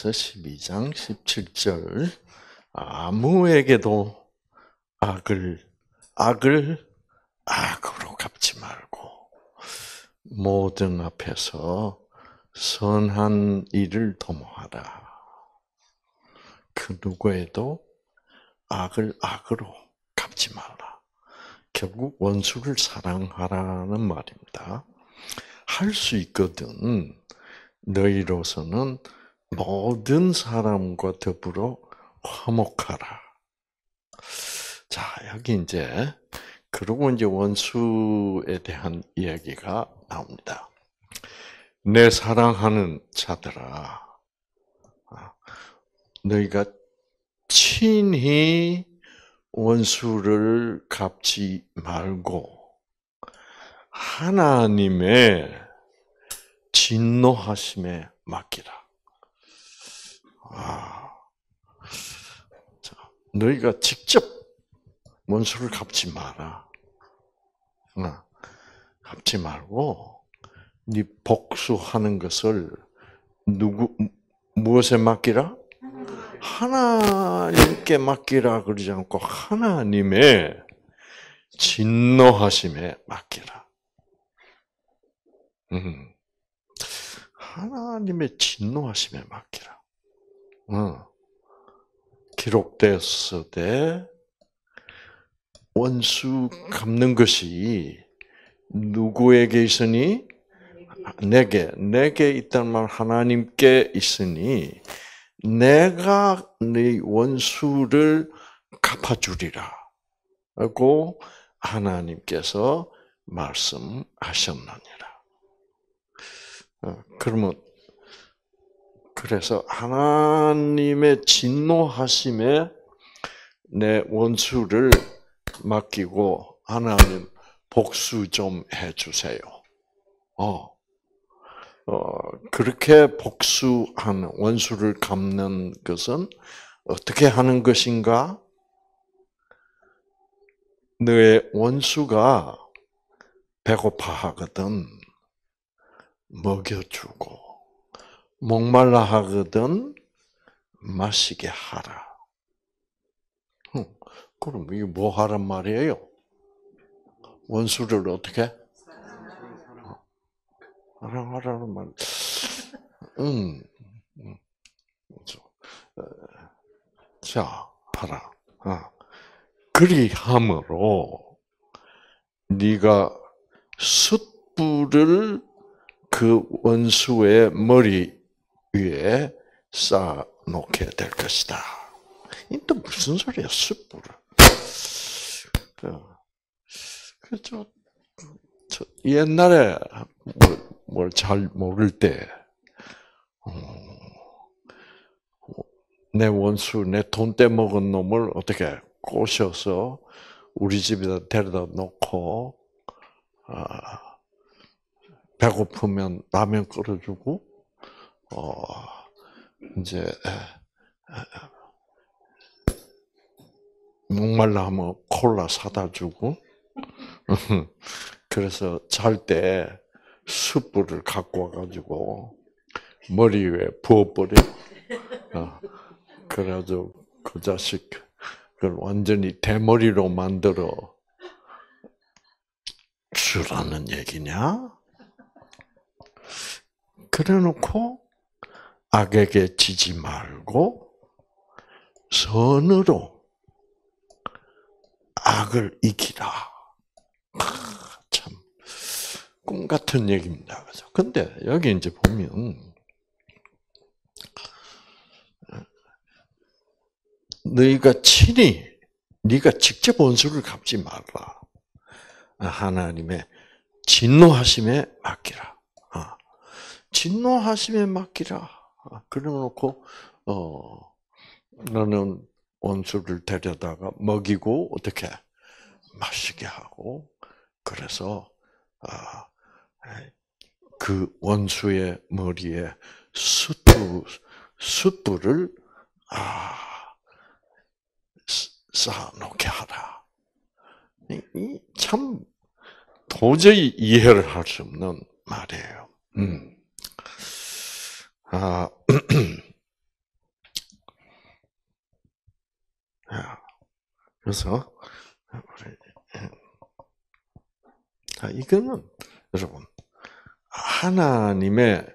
로마서 12장 17절 아무에게도 악을 악을 악으로 갚지 말고 모든 앞에서 선한 일을 도모하라. 그 누구에도 악을 악으로 갚지 말라. 결국 원수를 사랑하라는 말입니다. 할 수 있거든. 너희로서는 모든 사람과 더불어 화목하라. 자, 여기 이제, 그리고 이제 원수에 대한 이야기가 나옵니다. 내 사랑하는 자들아, 아, 너희가 친히 원수를 갚지 말고, 하나님의 진노하심에 맡기라. 아, 자, 너희가 직접 원수를 갚지 마라. 어, 갚지 말고 네 복수하는 것을 누구 무엇에 맡기라? 하나님께 맡기라 그러지 않고 하나님의 진노하심에 맡기라. 음. 하나님의 진노하심에 맡기라. 어. 기록되었으되 원수 갚는 것이 누구에게 있으니 내게 내게 있단 말 하나님께 있으니 내가 네 원수를 갚아주리라. 고 하나님께서 말씀하셨느니라. 어, 그러면 그래서 하나님의 진노하심에 내 원수를 맡기고 하나님 복수 좀 해주세요. 어, 어 그렇게 복수하는 원수를 갚는 것은 어떻게 하는 것인가? 너의 원수가 배고파 하거든 먹여주고 목말라 하거든 마시게 하라. 그럼 이게 뭐 하란 말이에요? 원수를 어떻게? 사랑하라는 말. 음, 음. 어, 자, 하라. 아. 그리함으로 네가 숯불을 그 원수의 머리 위에 쌓아 놓게 될 것이다. 이또 무슨 소리야, 숯불을. 그저 저 옛날에 뭘 잘 모를 때, 어, 내 원수, 내 돈 떼먹은 놈을 어떻게 꼬셔서 우리 집에다 데려다 놓고, 아, 배고프면 라면 끓여주고, 어, 이제, 목말라 하면 콜라 사다 주고, 그래서 잘 때 숯불을 갖고 와가지고 머리 위에 부어버려. 어, 그래가지고 그 자식 그걸 완전히 대머리로 만들어 주라는 얘기냐? 그래놓고 악에게 지지 말고 선으로 악을 이기라. 참, 꿈 같은 얘기입니다. 그죠? 근데 여기 이제 보면, 너희가 친히, 네가 직접 원수를 갚지 말라. 하나님의 진노하심에 맡기라. 아, 진노하심에 맡기라. 아, 그래놓고, 어, 너는 원수를 데려다가 먹이고, 어떻게, 마시게 하고, 그래서 아, 그 원수의 머리에 숯불 숯불을 아, 쌓아놓게 하라. 참 도저히 이해를 할 수 없는 말이에요. 음. 아, 그래서 아, 이거는 여러분 하나님의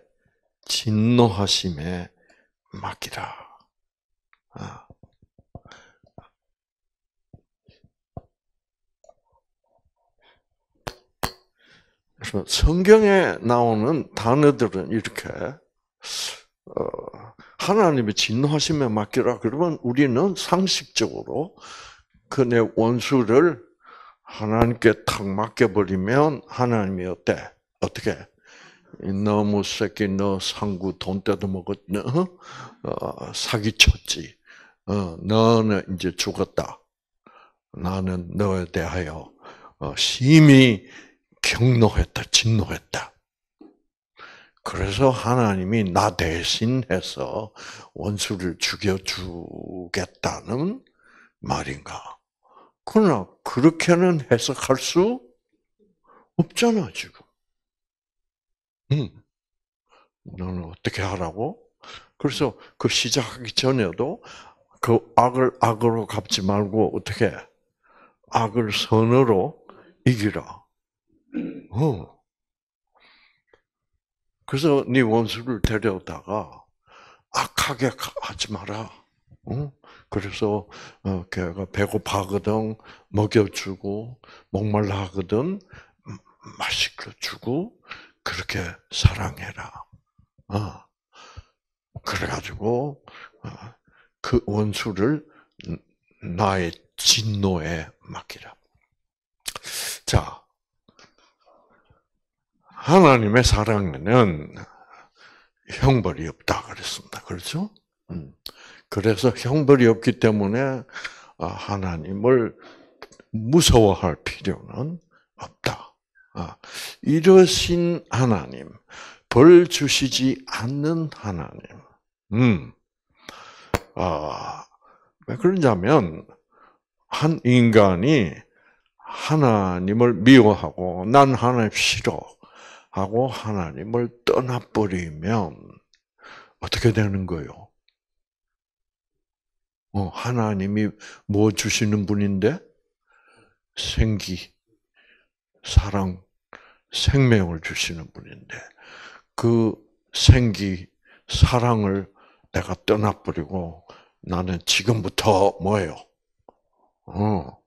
진노하심에 맡기라. 아. 성경에 나오는 단어들은 이렇게 하나님의 진노하심에 맡기라 그러면 우리는 상식적으로 그내 원수를 하나님께 탁 맡겨버리면 하나님이 어때? 어떻게? 너무 새끼 너 상구 돈 떼도 먹었 너 어, 사기쳤지. 어, 너는 이제 죽었다. 나는 너에 대하여 어, 심히 경노했다, 진노했다. 그래서 하나님이 나 대신해서 원수를 죽여주겠다는 말인가? 그러나 그렇게는 해석할 수 없잖아 지금. 응. 너는 어떻게 하라고? 그래서 그 시작하기 전에도 그 악을 악으로 갚지 말고 어떻게 악을 선으로 이기라. 어. 그래서 네 원수를 데려다가 악하게 하지 마라. 어? 그래서 어, 걔가 배고파거든 먹여주고 목말라 하거든 맛있게 주고 그렇게 사랑해라. 어. 그래가지고 어, 그 원수를 나의 진노에 맡기라. 자, 하나님의 사랑에는 형벌이 없다 그랬습니다. 그렇죠? 음. 그래서 형벌이 없기 때문에 아, 하나님을 무서워할 필요는 없다. 아, 이러신 하나님, 벌 주시지 않는 하나님. 음, 아, 왜 그러냐면, 한 인간이 하나님을 미워하고, 난 하나님 싫어. 하고 하나님을 떠나버리면, 어떻게 되는 거요? 어, 하나님이 뭐 주시는 분인데? 생기, 사랑, 생명을 주시는 분인데, 그 생기, 사랑을 내가 떠나버리고, 나는 지금부터 뭐예요? 어,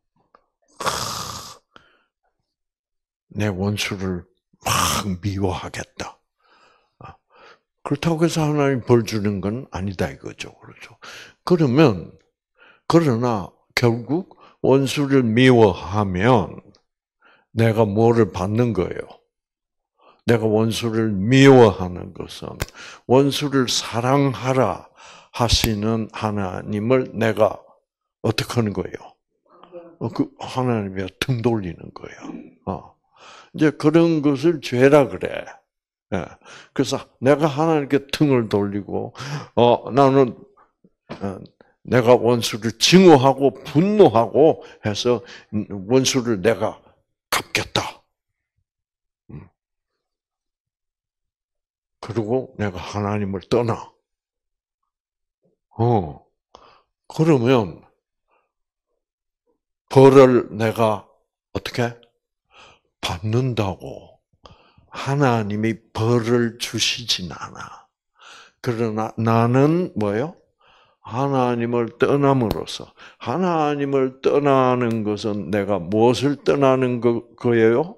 내 원수를 막 미워하겠다. 그렇다고 해서 하나님 벌 주는 건 아니다 이거죠. 그렇죠. 그러면 그러나 결국 원수를 미워하면 내가 뭐를 받는 거예요? 내가 원수를 미워하는 것은 원수를 사랑하라 하시는 하나님을 내가 어떻게 하는 거예요? 어, 그 하나님이 등 돌리는 거예요. 어. 이제 그런 것을 죄라 그래. 예. 그래서 내가 하나님께 등을 돌리고 어 나는 어, 내가 원수를 증오하고 분노하고 해서 원수를 내가 갚겠다. 음. 그리고 내가 하나님을 떠나. 어. 그러면 벌을 내가 어떻게 받는다고 하나님이 벌을 주시진 않아. 그러나 나는 뭐요? 하나님을 떠남으로써 하나님을 떠나는 것은 내가 무엇을 떠나는 거, 거예요?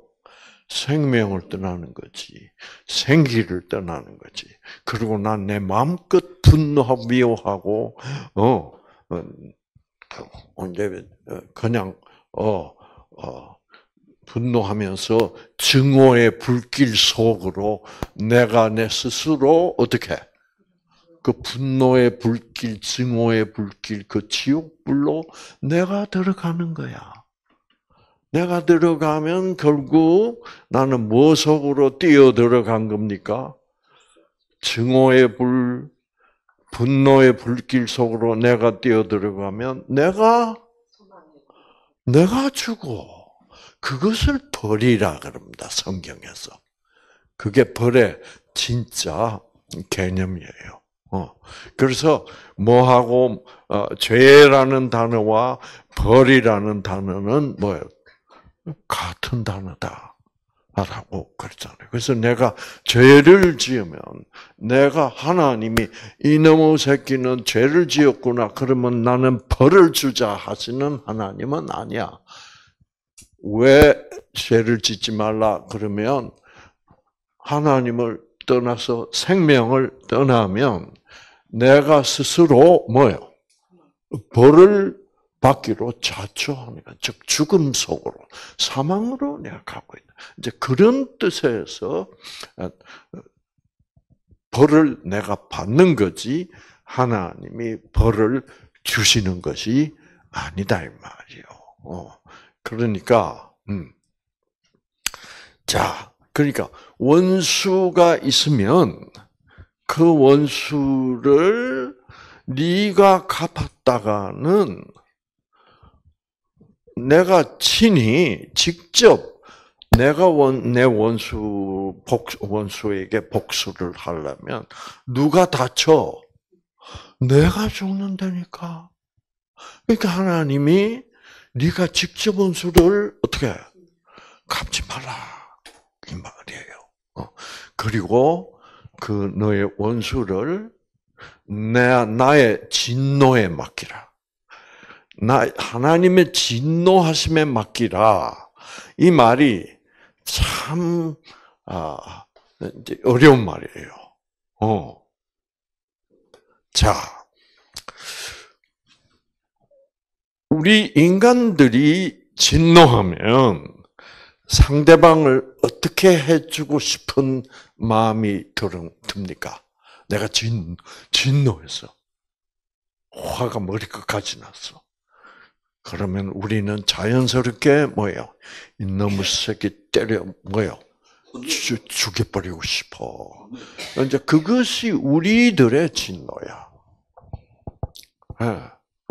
생명을 떠나는 거지. 생기를 떠나는 거지. 그리고 난 내 마음껏 분노하고 미워하고 어, 어 언제 어, 그냥 어, 어 분노하면서 증오의 불길 속으로 내가 내 스스로 어떻게 그 분노의 불길, 증오의 불길, 그 지옥불로 내가 들어가는 거야. 내가 들어가면 결국 나는 뭐 속으로 뛰어 들어간 겁니까? 증오의 불, 분노의 불길 속으로 내가 뛰어 들어가면 내가 내가 죽어. 그것을 벌이라 그럽니다. 성경에서. 그게 벌의 진짜 개념이에요. 어. 그래서 뭐하고 어, 죄라는 단어와 벌이라는 단어는 뭐예요? 같은 단어다. 라고 그랬잖아요. 그래서 내가 죄를 지으면 내가 하나님이 이놈의 새끼는 죄를 지었구나. 그러면 나는 벌을 주자 하시는 하나님은 아니야. 왜 죄를 짓지 말라 그러면 하나님을 떠나서 생명을 떠나면 내가 스스로 뭐요? 벌을 받기로 자초하니까 즉 죽음 속으로 사망으로 내가 가고 있다. 이제 그런 뜻에서 어, 벌을 내가 받는 거지 하나님이 벌을 주시는 것이 아니다 이 말이요. 어, 그러니까 음. 자, 그러니까 원수가 있으면 그 원수를 네가 갚았다가는 내가 친히 직접 내가 원, 내 원수, 복, 원수에게 복수를 하려면 누가 다쳐? 내가 죽는다니까. 그러니까 하나님이 네가 직접 원수를 어떻게 갚지 마라 이 말이에요. 어. 그리고 그 너의 원수를 내 나의 진노에 맡기라. 나 하나님의 진노하심에 맡기라. 이 말이 참 아, 어려운 말이에요. 어. 자, 우리 인간들이 진노하면 상대방을 어떻게 해주고 싶은 마음이 듭니까? 내가 진, 진노했어. 화가 머리끝까지 났어. 그러면 우리는 자연스럽게 뭐예요? 이놈의 새끼 때려 뭐요? 죽, 죽여버리고 싶어. 이제 그것이 우리들의 진노야.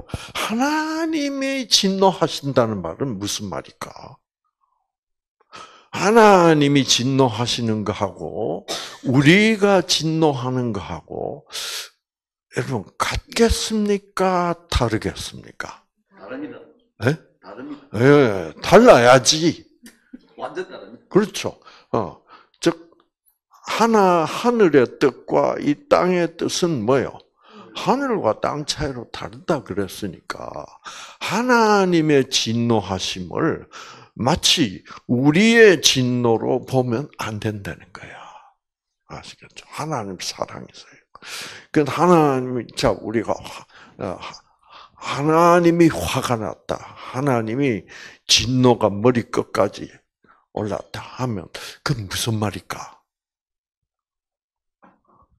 네. 하나님이 진노하신다는 말은 무슨 말일까? 하나님이 진노하시는 거하고 우리가 진노하는 거하고 여러분 같겠습니까? 다르겠습니까? 다릅니다. 네? 다릅니다. 예, 달라야지. 완전 다릅니다. 그렇죠. 어, 즉 하나 하늘의 뜻과 이 땅의 뜻은 뭐요? 하늘과 땅 차이로 다르다 그랬으니까 하나님의 진노하심을 마치 우리의 진노로 보면 안 된다는 거야. 아시겠죠? 하나님 사랑이세요. 그 하나님이 자 우리가 어, 하나님이 화가 났다. 하나님이 진노가 머리끝까지 올랐다 하면 그 무슨 말일까?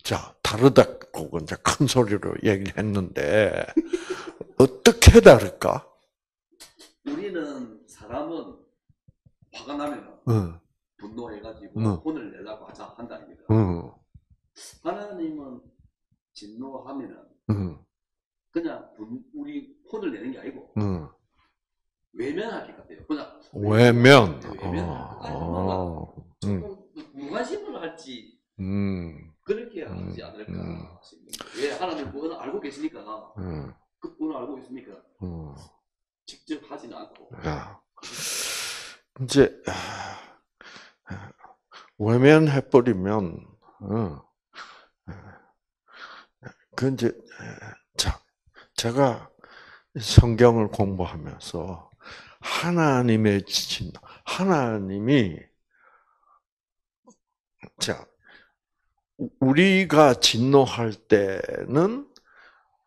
자, 다르다고 이제 큰 소리로 얘기를 했는데 어떻게 다를까? 우리는 사람은 화가 나면 응, 분노해가지고 응. 혼을 내려고 하자 한다 아닙니까? 응, 하나님은 진노하면은 응, 그냥 분- 우리 혼을 내는 게 아니고 응. 외면할 것 같아요. 그냥 외면. 외면. 어, 어, 무관심을 할지 음, 그렇게 하지 음, 않을까 음. 싶습니다. 왜 하나님 그거는 알고 계시니까 응, 그분을 알고 있으니까 응. 직접 하지는 않고 야, 이제 외면해 버리면, 어, 그 이제 자, 제가 성경을 공부하면서 하나님의 진, 하나님이 자, 우리가 진노할 때는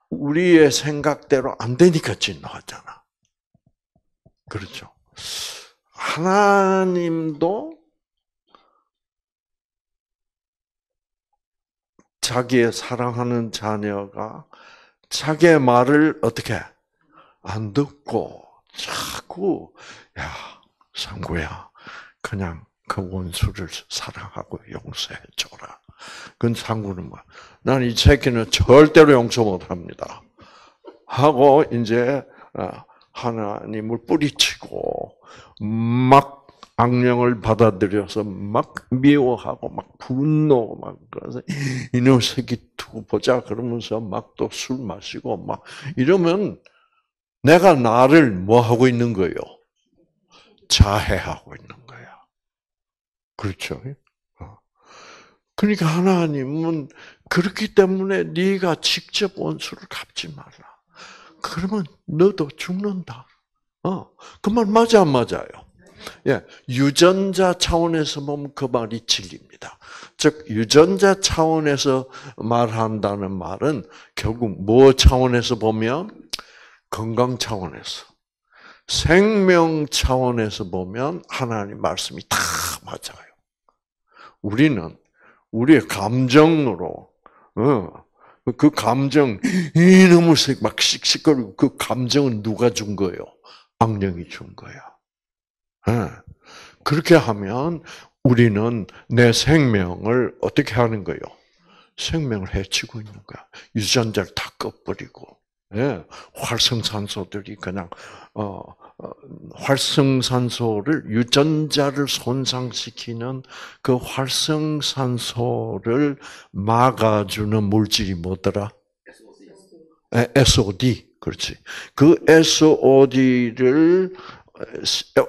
우리의 생각대로 안 되니까 진노하잖아. 그렇죠. 하나님도 자기의 사랑하는 자녀가 자기의 말을 어떻게 안 듣고 자꾸 야 상구야 그냥 그 원수를 사랑하고 용서해 줘라. 그건 상구는 뭐? 난이 새끼는 절대로 용서 못 합니다. 하고 이제 어, 하나님을 뿌리치고 막 악령을 받아들여서 막 미워하고 막 분노 막 그래서 이놈 새끼 두 두고 보자 그러면서 막 또 술 마시고 막 이러면 내가 나를 뭐 하고 있는 거예요? 자해하고 있는 거야. 그렇죠? 어. 그러니까 하나님은 그렇기 때문에 네가 직접 원수를 갚지 마라. 그러면 너도 죽는다. 어, 그 말 맞아 안 맞아요? 예, 유전자 차원에서 보면 그 말이 진리입니다. 즉 유전자 차원에서 말한다는 말은 결국 뭐 차원에서 보면 건강 차원에서 생명 차원에서 보면 하나님 말씀이 다 맞아요. 우리는 우리의 감정으로 어, 그 감정 이놈의 막 씩씩거리고 그 감정은 누가 준 거예요? 악령이 준 거야. 예. 그렇게 하면 우리는 내 생명을 어떻게 하는 거요? 생명을 해치고 있는 거야. 유전자를 다 꺼버리고, 예. 활성산소들이 그냥 어, 어, 활성산소를 유전자를 손상시키는 그 활성산소를 막아주는 물질이 뭐더라? 에, SOD. 그렇지. 그 SOD를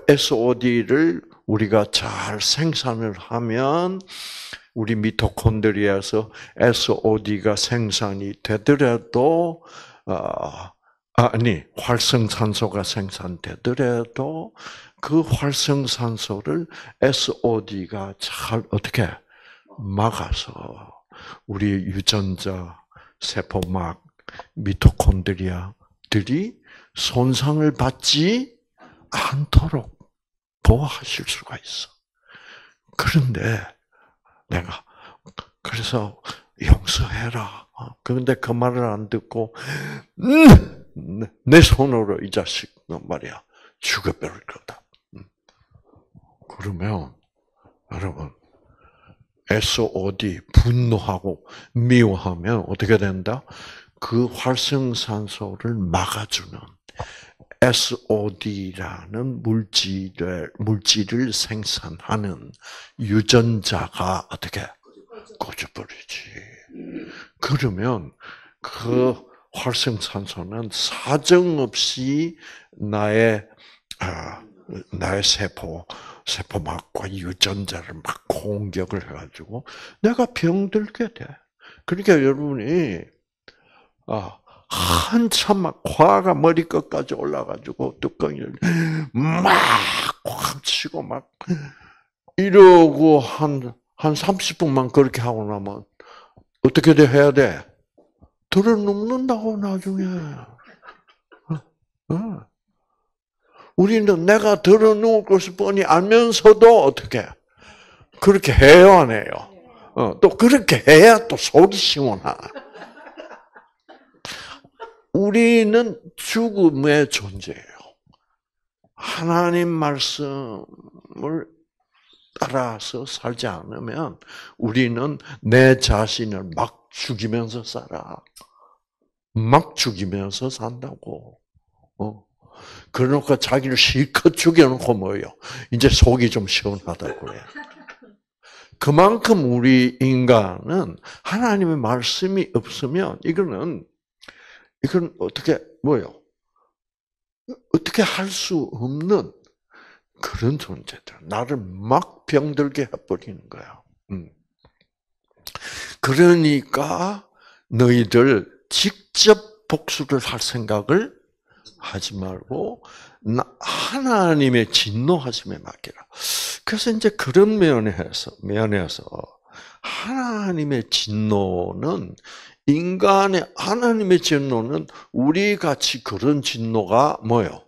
SOD를 우리가 잘 생산을 하면 우리 미토콘드리아에서 SOD가 생산이 되더라도 어, 아니 활성산소가 생산되더라도 그 활성산소를 SOD가 잘 어떻게 막아서 우리 유전자 세포막 미토콘드리아들이 손상을 받지 않도록 보호하실 수가 있어. 그런데 내가 그래서 용서해라. 어, 그런데 그 말을 안 듣고 음, 내 손으로 이 자식 말이야 죽여버릴 거다. 음. 그러면 여러분 SOD 분노하고 미워하면 어떻게 된다? 그 활성산소를 막아주는 SOD라는 물질을 물질을 생산하는 유전자가 어떻게 꺼져버리지. 그러면 그 활성산소는 사정없이 나의 아, 나의 세포 세포막과 유전자를 막 공격을 해가지고 내가 병들게 돼. 그러니까 여러분이 아 한참 막 화가 머리끝까지 올라가지고 뚜껑이를 막꽉 치고 막 이러고 한, 한 30분만 그렇게 하고 나면 어떻게 돼 해야 돼? 들어 눕는다고 나중에. 어, 어. 우리는 내가 들어 누울 것을 뻔히 알면서도 어떻게 그렇게 해요 안 해요? 어, 또 그렇게 해야 또 속이 시원하. 우리는 죽음의 존재예요. 하나님 말씀을 따라서 살지 않으면 우리는 내 자신을 막 죽이면서 살아. 막 죽이면서 산다고. 어. 그러니까 자기를 실컷 죽여놓고 뭐요? 이제 속이 좀 시원하다고 그래. 그만큼 우리 인간은 하나님의 말씀이 없으면 이거는 이건 어떻게 뭐요? 어떻게 할 수 없는 그런 존재들. 나를 막 병들게 해버리는 거야. 음. 그러니까 너희들 직접 복수를 할 생각을 하지 말고 하나님의 진노하심에 맡기라. 그래서 이제 그런 면에서 면에서 하나님의 진노는 인간의 하나님의 진노는 우리 같이 그런 진노가 뭐요?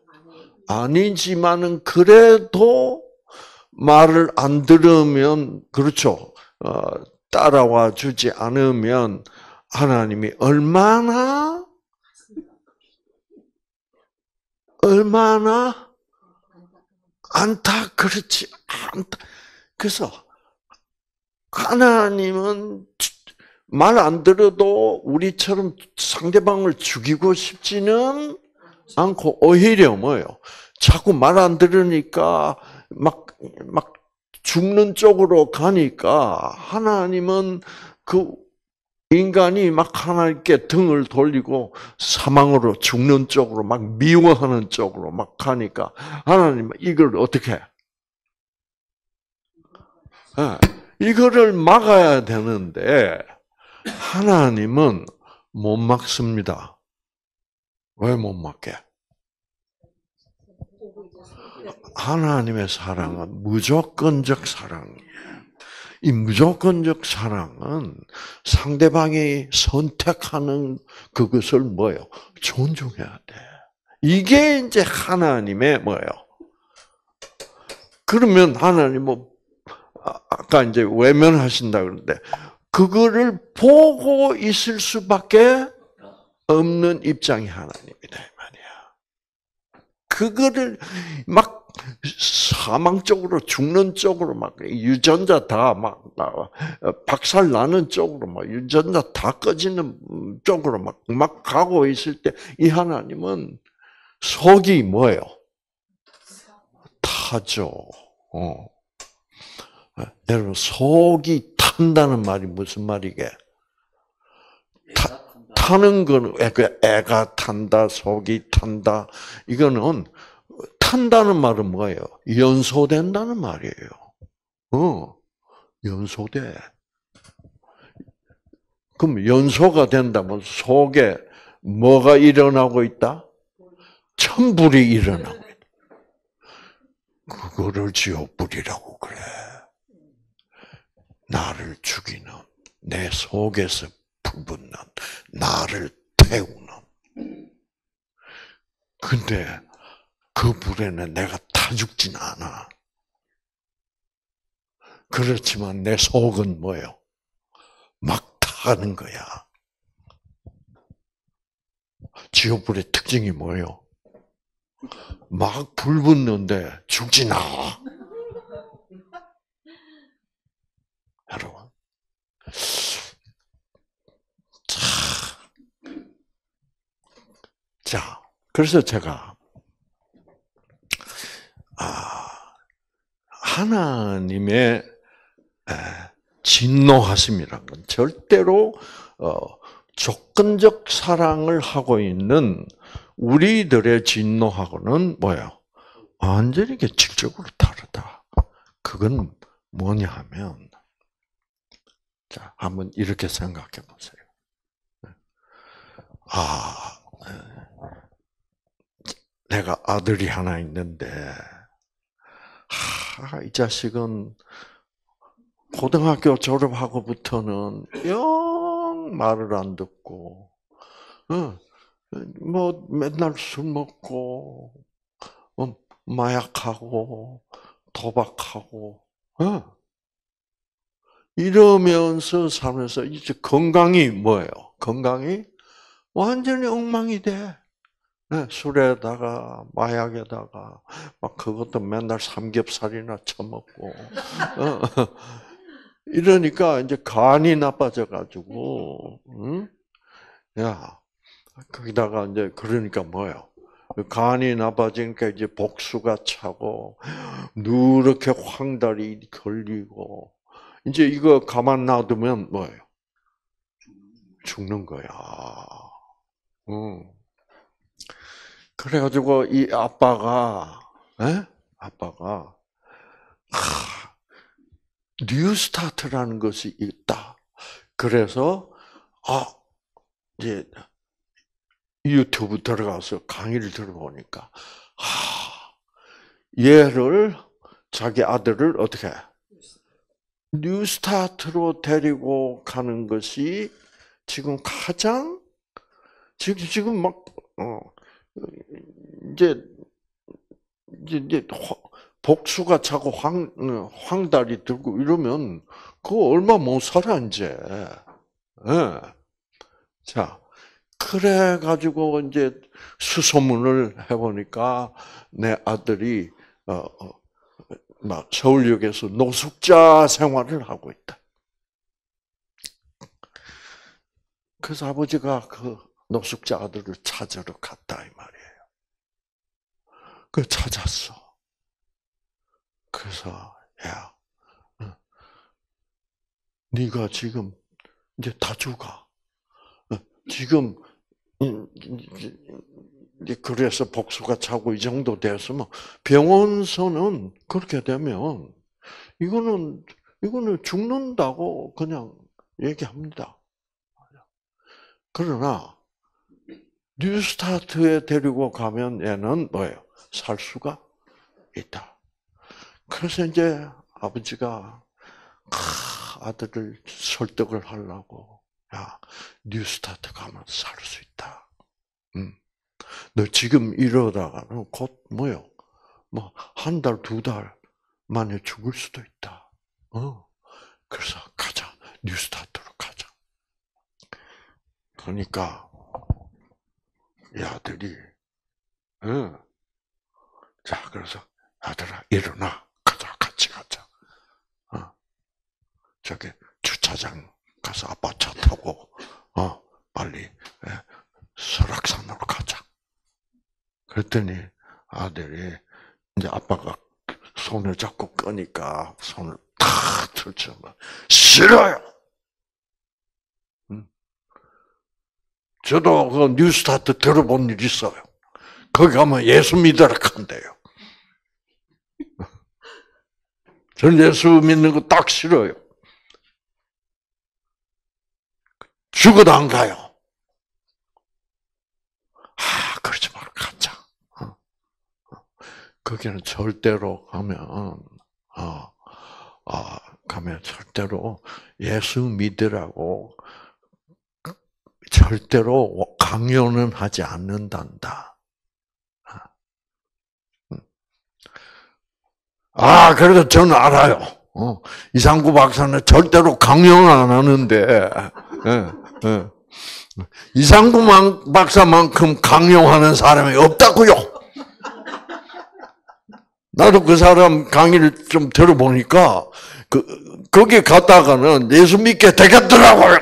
아니지만은 그래도 말을 안 들으면 그렇죠. 어, 따라와 주지 않으면 하나님이 얼마나 얼마나 안타 그렇지 않다. 그래서 하나님은 말 안 들어도 우리처럼 상대방을 죽이고 싶지는 않고 오히려 뭐요? 자꾸 말 안 들으니까 막 막 죽는 쪽으로 가니까 하나님은 그 인간이 막 하나님께 등을 돌리고 사망으로 죽는 쪽으로 막 미워하는 쪽으로 막 가니까 하나님 이걸 어떻게 해? 예, 이거를 막아야 되는데 하나님은 못 막습니다. 왜 못 막게? 하나님의 사랑은 무조건적 사랑이에요. 이 무조건적 사랑은 상대방이 선택하는 그것을 뭐요? 존중해야 돼. 이게 이제 하나님의 뭐예요? 그러면 하나님은 뭐, 아, 아까 이제 외면하신다 그러는데 그거를 보고 있을 수밖에 없는 입장이 하나님이다 이 말이야. 그거를 막 사망 쪽으로 죽는 쪽으로 막 유전자 다 막 박살 나는 쪽으로 막 유전자 다 꺼지는 쪽으로 막 막 가고 있을 때 이 하나님은 속이 뭐예요? 타죠. 어. 여러분 속이 탄다는 말이 무슨 말이게? 타, 타는 거는 애가 탄다, 속이 탄다. 이거는 탄다는 말은 뭐예요? 연소된다는 말이에요. 어, 연소돼. 그럼 연소가 된다면 속에 뭐가 일어나고 있다? 천불이 일어나고 있다. 그거를 지옥불이라고 그래. 나를 죽이는, 내 속에서 불붙는, 나를 태우는. 근데 그 불에는 내가 타 죽진 않아. 그렇지만 내 속은 뭐예요? 막 타는 거야. 지옥불의 특징이 뭐예요? 막 불 붙는데 죽진 않아. 여러분. 자. 자, 그래서 제가 아, 하나님의 진노하심이란 건 절대로 어, 조건적 사랑을 하고 있는 우리들의 진노하고는 뭐예요? 완전히 질적으로 다르다. 그건 뭐냐 하면, 자, 한번 이렇게 생각해 보세요. 아, 내가 아들이 하나 있는데, 하, 이 자식은 고등학교 졸업하고부터는 영 말을 안 듣고, 어, 뭐 맨날 술 먹고, 어, 마약하고, 도박하고, 어. 이러면서 살면서 이제 건강이 뭐예요? 건강이 완전히 엉망이 돼. 네, 술에다가 마약에다가 막 그것도 맨날 삼겹살이나 처먹고 어, 이러니까 이제 간이 나빠져 가지고 응? 야 거기다가 이제 그러니까 뭐요? 간이 나빠지니까 이제 복수가 차고 누렇게 황달이 걸리고 이제 이거 가만 놔두면 뭐예요? 죽는 거야. 응. 그래가지고 이 아빠가 에? 아빠가 하, 뉴스타트라는 것이 있다. 그래서 아 이제 유튜브 들어가서 강의를 들어보니까 하, 얘를 자기 아들을 어떻게 NEWSTART로 데리고 가는 것이 지금 가장 지금 지금 막 어, 이제 이제, 복수가 차고 황 황달이 들고 이러면 그거 얼마 못 살아 이제. 네. 자 그래 가지고 이제 수소문을 해보니까 내 아들이 어, 어, 막 서울역에서 노숙자 생활을 하고 있다. 그래서 아버지가 그 노숙자 아들을 찾으러 갔다 이 말이에요. 그 찾았어. 그래서 야, 네가 지금 이제 다 죽어. 어, 지금 그래서 복수가 차고 이 정도 되었으면 병원서는 그렇게 되면 이거는 이거는 죽는다고 그냥 얘기합니다. 그러나 뉴스타트에 데리고 가면 얘는 뭐예요? 살 수가 있다. 그래서 이제 아버지가 아들을 설득을 하려고 야 뉴스타트 가면 살 수 있다. 음. 너 지금 이러다가는 곧 뭐요? 뭐 한 달, 두 달 만에 죽을 수도 있다. 어. 그래서 가자. 뉴스타트로 가자. 그러니까 이 아들이 어. 자, 그래서 아들아 일어나. 가자. 같이 가자. 어. 저기 주차장 가서 아빠 차 타고 어 빨리 예, 설악산으로 가자. 그랬더니 아들이 이제 아빠가 손을 잡고 끄니까 손을 탁 들쳐 싫어요. 저도 그 뉴스타트 들어본 일 있어요. 거기 가면 예수 믿으라 한대요. 저는 예수 믿는 거 딱 싫어요. 죽어도 안 가요. 거기는 절대로 가면 어, 어, 가면 절대로 예수 믿으라고 절대로 강요는 하지 않는단다. 음. 아, 그래도 저는 알아요. 어, 이상구 박사는 절대로 강요는 안 하는데, 예, 예. 이상구 박사만큼 강요하는 사람이 없다고요. 나도 그 사람 강의를 좀 들어보니까 그 거기 갔다가는 예수 믿게 되겠더라고요.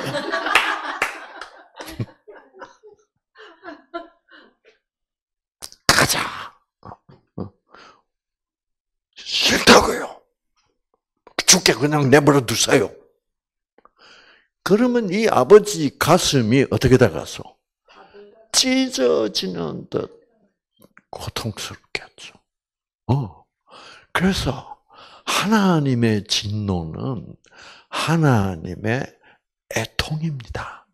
싫다고요. 죽게 그냥 내버려 두세요. 그러면 이 아버지 가슴이 어떻게 돼가서 찢어지는 듯 고통스럽겠죠. 어. 그래서 하나님의 진노는 하나님의 애통입니다.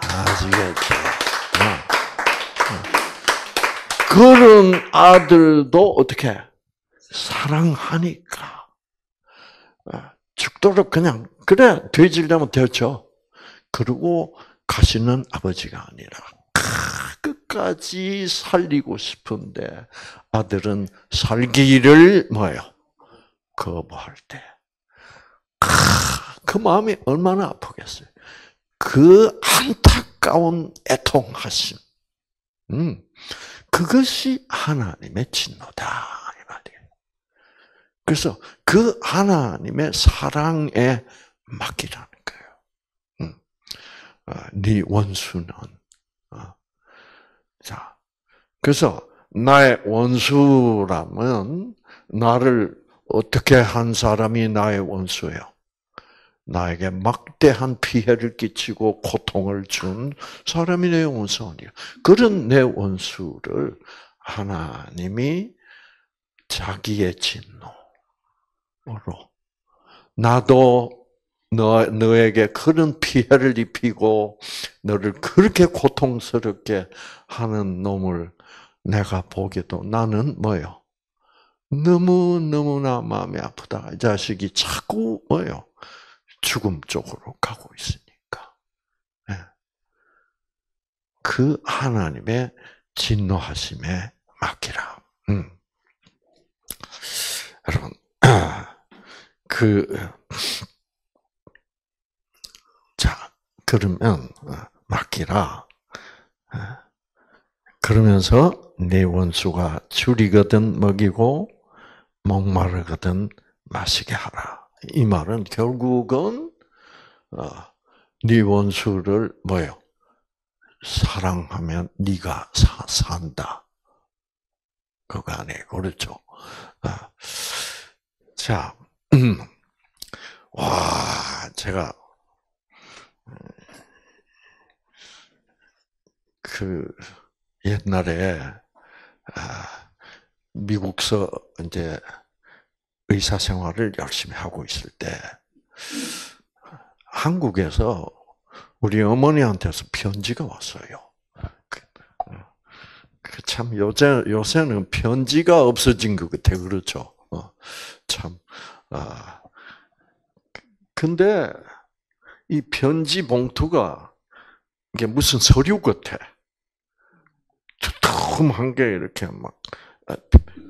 아시겠죠? 어. 어. 그런 아들도 어떻게 사랑하니까 어, 죽도록 그냥 그래 되질려면 되죠. 그리고 가시는 아버지가 아니라 끝까지 살리고 싶은데 아들은 살기를 뭐예요? 거부할 때. 그 마음이 얼마나 아프겠어요. 그 안타까운 애통하심. 음, 그것이 하나님의 진노다. 그래서 그 하나님의 사랑에 맡기라는 거예요. 음, 어, 네 원수는 자, 그래서 나의 원수라면 나를 어떻게 한 사람이 나의 원수예요? 나에게 막대한 피해를 끼치고 고통을 준 사람이 내 원수 아니야. 그런 내 원수를 하나님이 자기의 진노 로 나도 너, 너에게 그런 피해를 입히고 너를 그렇게 고통스럽게 하는 놈을 내가 보기도 나는 뭐요? 너무너무나 마음이 아프다. 이 자식이 자꾸 뭐요? 죽음 쪽으로 가고 있으니까. 네. 그 하나님의 진노하심에 맡기라. 음. 여러분, 그, 자, 그러면, 어, 맡기라. 어, 그러면서 내 원수가 줄이거든 먹이고 목마르거든 마시게 하라. 이 말은 결국은 어, 네 원수를 뭐요? 사랑하면 네가 사, 산다. 그거 아니에요. 그렇죠? 자, 음. 와, 제가 그 옛날에 아, 미국서 이제 의사 생활을 열심히 하고 있을 때 한국에서 우리 어머니한테서 편지가 왔어요. 그참 요새 요새는 편지가 없어진 것 같아 그렇죠. 어, 참 아. 근데 이 편지 봉투가 이게 무슨 서류 같아. 두툼한 게 이렇게 막 아,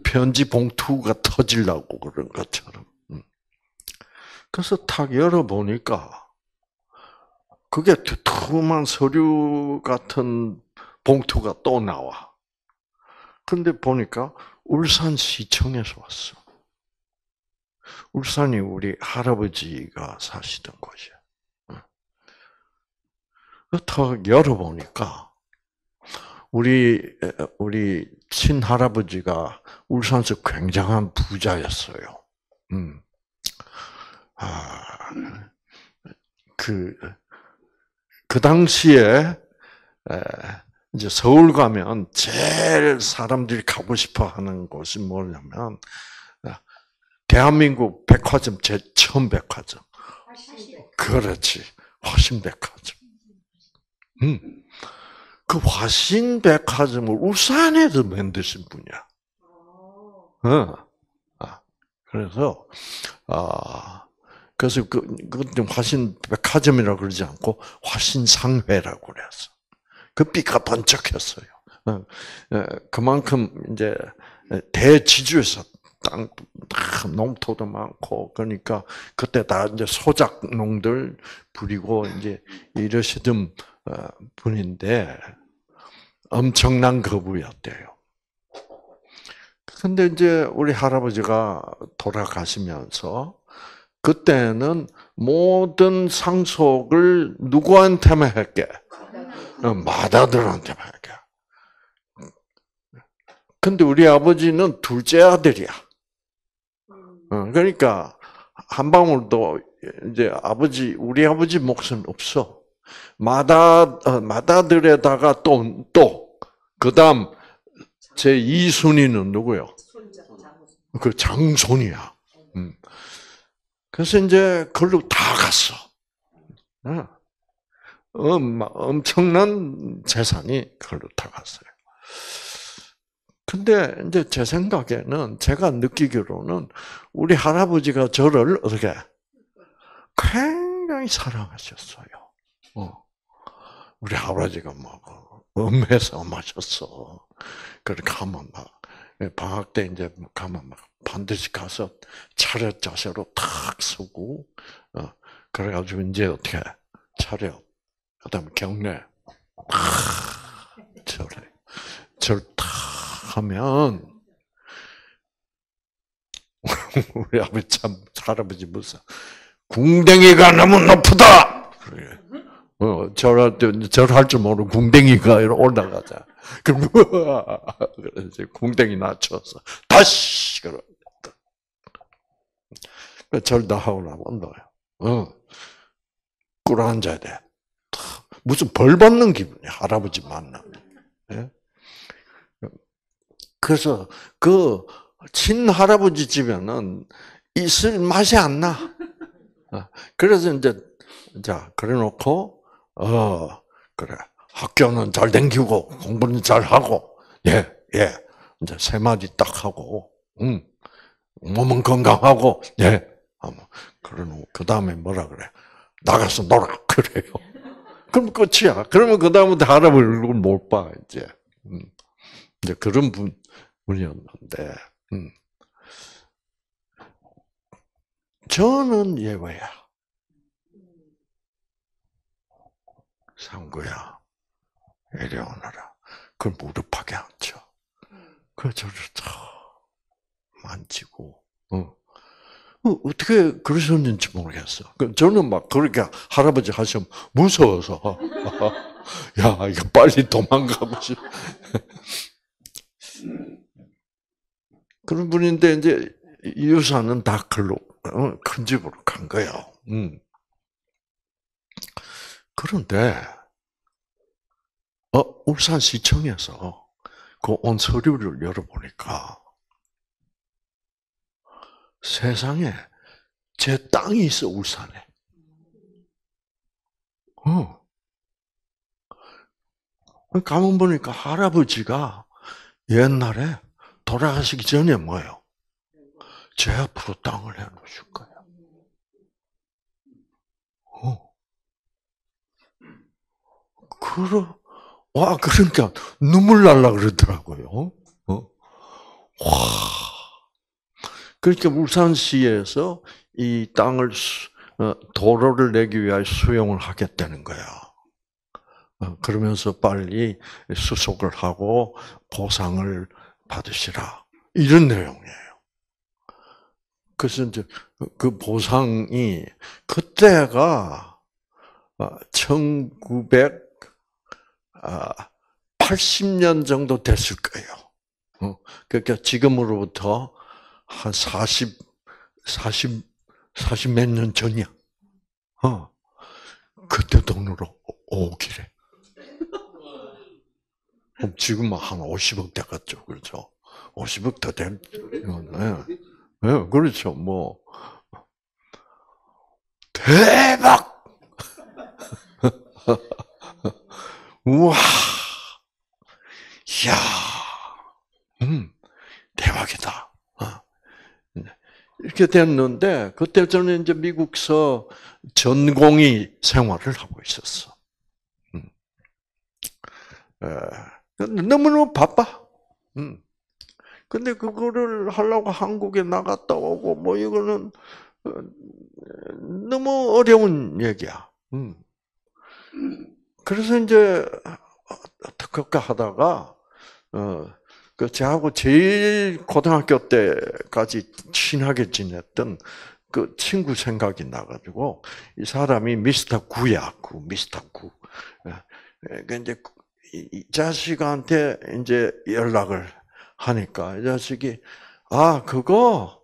편지 봉투가 터질라고 그런 것처럼. 음. 그래서 탁 열어보니까 그게 두툼한 서류 같은 봉투가 또 나와. 근데 보니까 울산시청에서 왔어. 울산이 우리 할아버지가 사시던 곳이야. 탁 열어보니까 우리 우리 친할아버지가 울산에서 굉장한 부자였어요. 음. 아, 그, 그 당시에, 에, 이제 서울 가면 제일 사람들이 가고 싶어 하는 곳이 뭐냐면, 대한민국 백화점 제 처음 백화점. 그렇지. 화신백화점. 음. 그 화신백화점을 울산에서 만드신 분이야. 어. 아, 그래서, 아, 그래서 그, 그 화신백화점이라고 그러지 않고 화신상회라고 그랬어. 그 삐까 번쩍했어요. 어, 어, 그만큼 이제 대지주에서 땅, 농토도 많고, 그러니까 그때 다 이제 소작농들 부리고 이제 이러시던 어, 분인데 엄청난 거부였대요. 근데 이제 우리 할아버지가 돌아가시면서 그때는 모든 상속을 누구한테만? 어, 마다들한테만 할게. 근데 우리 아버지는 둘째 아들이야. 어, 그러니까 한 방울도 이제 아버지 우리 아버지 몫은 없어. 마다 어, 마다들에다가 또 또 그다음 제 이순이는 누구요? 그 장손이야. 음. 그래서 이제 그걸로 다 갔어. 음, 엄청난 재산이 그걸로 다 갔어요. 근데 이제 제 생각에는 제가 느끼기로는 우리 할아버지가 저를 어떻게 굉장히 사랑하셨어요. 어. 우리 할아버지가 막 음해서 마셨어. 그래 가면 막 방학 때 이제 가면 막 반드시 가서 차렷 자세로 탁 서고 어. 그래가지고 이제 어떻게 차렷 그다음에 경례 절에 절탁 하면 우리 아버지 참 할아버지 무서 궁뎅이가 너무 높다. 그래. 어, 절할 때 절할 줄 모르고 궁뎅이가 올라가자. 그럼 그래서 궁뎅이 낮춰서 다시 그러. 절다 하고 나면 너요. 어. 꿇어 앉아야 돼. 무슨 벌 받는 기분이야 할아버지 만나면. 예? 그래서 그 친할아버지 집에는 있을 맛이 안 나. 어, 그래서 이제 자 그래 놓고 어 그래 학교는 잘 댕기고 공부는 잘 하고 예 예. 이제 세 마디 딱 하고 음 몸은 건강하고 예. 그러고 그 다음에 뭐라 그래 나가서 놀아 그래요. 그럼 끝이야. 그러면 그 다음부터 할아버지 얼굴 못 봐, 이제. 음. 이제 그런 분, 분이었는데, 음. 저는 예외야. 상구야, 이리 오너라. 그걸 무릎하게 앉혀. 그 저를 탁 만지고, 어. 어, 어떻게 그러셨는지 모르겠어. 그 저는 막 그렇게 할아버지 하시면 무서워서 야 이거 빨리 도망가고 싶. 그런 분인데 이제 유산은 다 글로 어, 큰 집으로 간 거예요. 음. 그런데 어 울산 시청에서 그 온 서류를 열어보니까 세상에 제 땅이 있어 울산에. 어. 가만 보니까 할아버지가 옛날에 돌아가시기 전에 뭐요? 제 앞으로 땅을 해놓으실 거예요. 어. 그러, 와, 그러니까 눈물 날라 그러더라고요. 어? 와. 그러니까 울산시에서 이 땅을 어, 도로를 내기 위하여 수용을 하겠다는 거야. 어, 그러면서 빨리 수속을 하고 보상을 받으시라. 이런 내용이에요. 그래서 이제 그 보상이 그때가 1980년 아, 정도 됐을 거예요. 어, 그러니까 지금으로부터 한 40, 40, 40 몇 년 전이야. 어. 그때 돈으로 5억이래. 지금 한 50억 돼갔죠. 그렇죠. 50억 더 된, 네. 네, 그렇죠. 뭐. 대박! 우와! 이야! 음, 대박이다. 어. 이렇게 됐는데, 그때 저는 이제 미국서 전공의 생활을 하고 있었어. 음. 너무너무 바빠. 음. 근데 그거를 하려고 한국에 나갔다 오고 뭐 이거는 어, 너무 어려운 얘기야. 음. 그래서 이제 어떡할까 하다가 어그 저하고 제일 고등학교 때까지 친하게 지냈던 그 친구 생각이 나가지고 이 사람이 미스터 구야, 구 미스터 구. 그 이제 이 자식한테 이제 연락을 하니까 이 자식이 아 그거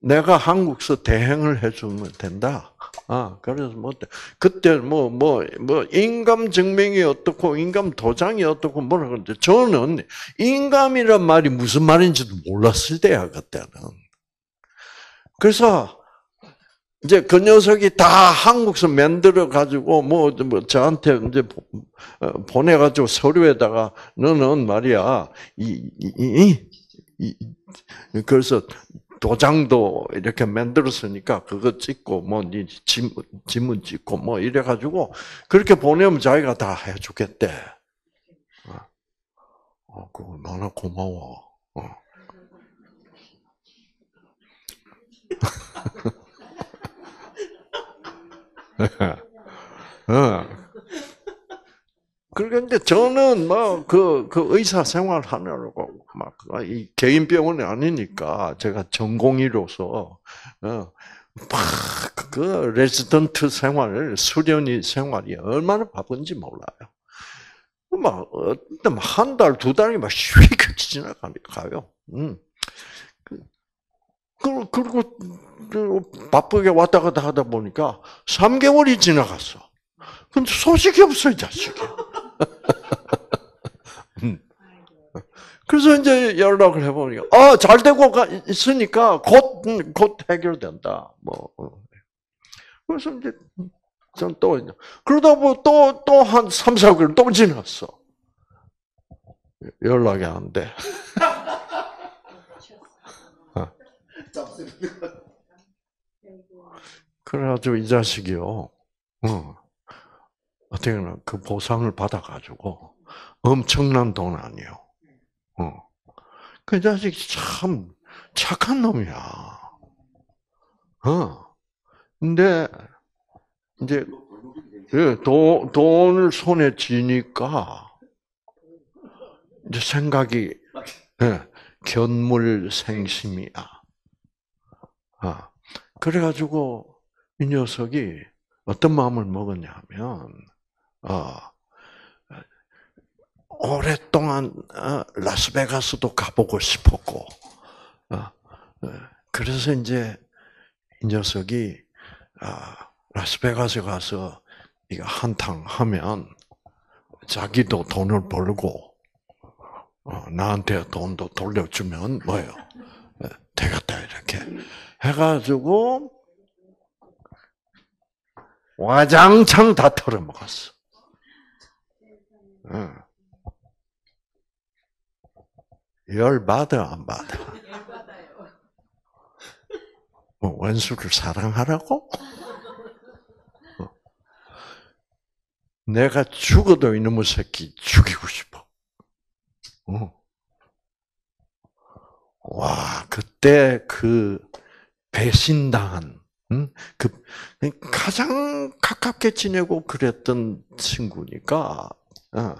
내가 한국서 대행을 해주면 된다. 아 그래서 뭐 그때 뭐 뭐뭐 뭐 인감 증명이 어떻고 인감 도장이 어떻고 뭐라 그러는데 저는 인감이란 말이 무슨 말인지도 몰랐을 때야 그때는. 그래서 이제 그 녀석이 다 한국서 만들어 가지고 뭐, 뭐 저한테 이제 어, 보내 가지고 서류에다가 너는 말이야 이, 이, 이, 이 그래서 도장도 이렇게 만들었으니까 그거 찍고 뭐 지문, 지문 찍고 뭐 이래 가지고 그렇게 보내면 자기가 다 해주겠대. 어, 어그 얼마나 고마워. 어. 어. 그런데 저는 뭐그그 그 의사 생활 하느라고 막이 아, 개인 병원이 아니니까 제가 전공의로서 어막그 레지던트 생활 수련이 생활이 얼마나 바쁜지 몰라요. 막한 달, 두 달이 막휙 지나가요. 음. 그리고 바쁘게 왔다 갔다 하다 보니까 3개월이 지나갔어. 근데 소식이 없어, 이 자식이. 음. 그래서 이제 연락을 해보니까, 아, 잘 되고 있으니까 곧, 음, 곧 해결된다. 뭐. 어. 그래서 이제, 전 또, 그러다 뭐 또, 또 한 3, 4개월 또 지났어. 연락이 안 돼. 그래가지고 이 자식이요, 어, 어떻게 보면 그 보상을 받아가지고 엄청난 돈 아니요. 어. 그 자식 참 착한 놈이야. 어. 근데 이제 그 돈, 돈을 손에 쥐니까 이제 생각이 예, 견물생심이야. 아, 그래가지고 이 녀석이 어떤 마음을 먹었냐면, 어, 오랫동안 어, 라스베가스도 가보고 싶었고, 어, 어, 그래서 이제 이 녀석이 아, 라스베가스 가서 이거 한탕 하면 자기도 돈을 벌고 어, 나한테 돈도 돌려주면 뭐예요? 예, 되겠다 이렇게 해가지고 와장창 다 털어먹었어. 응. 열 받아 안 받아? 뭐 원수를 사랑하라고? 어. 내가 죽어도 이놈의 새끼 죽이고 싶어. 어. 와, 그때 그 배신당한, 응? 그 가장 가깝게 지내고 그랬던 친구니까, 어.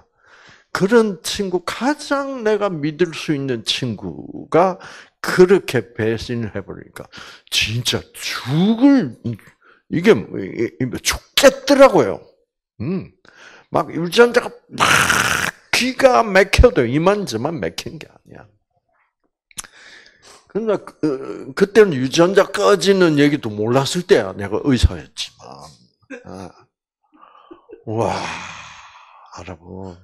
그런 친구, 가장 내가 믿을 수 있는 친구가 그렇게 배신을 해버리니까, 진짜 죽을, 이게, 뭐, 죽겠더라고요. 음. 막 유전자가 막 기가 막혀도 이만저만 막힌 게 아니야. 근데 그, 그때는 유전자 꺼지는 얘기도 몰랐을 때야. 내가 의사였지만. 아. 와, 여러분.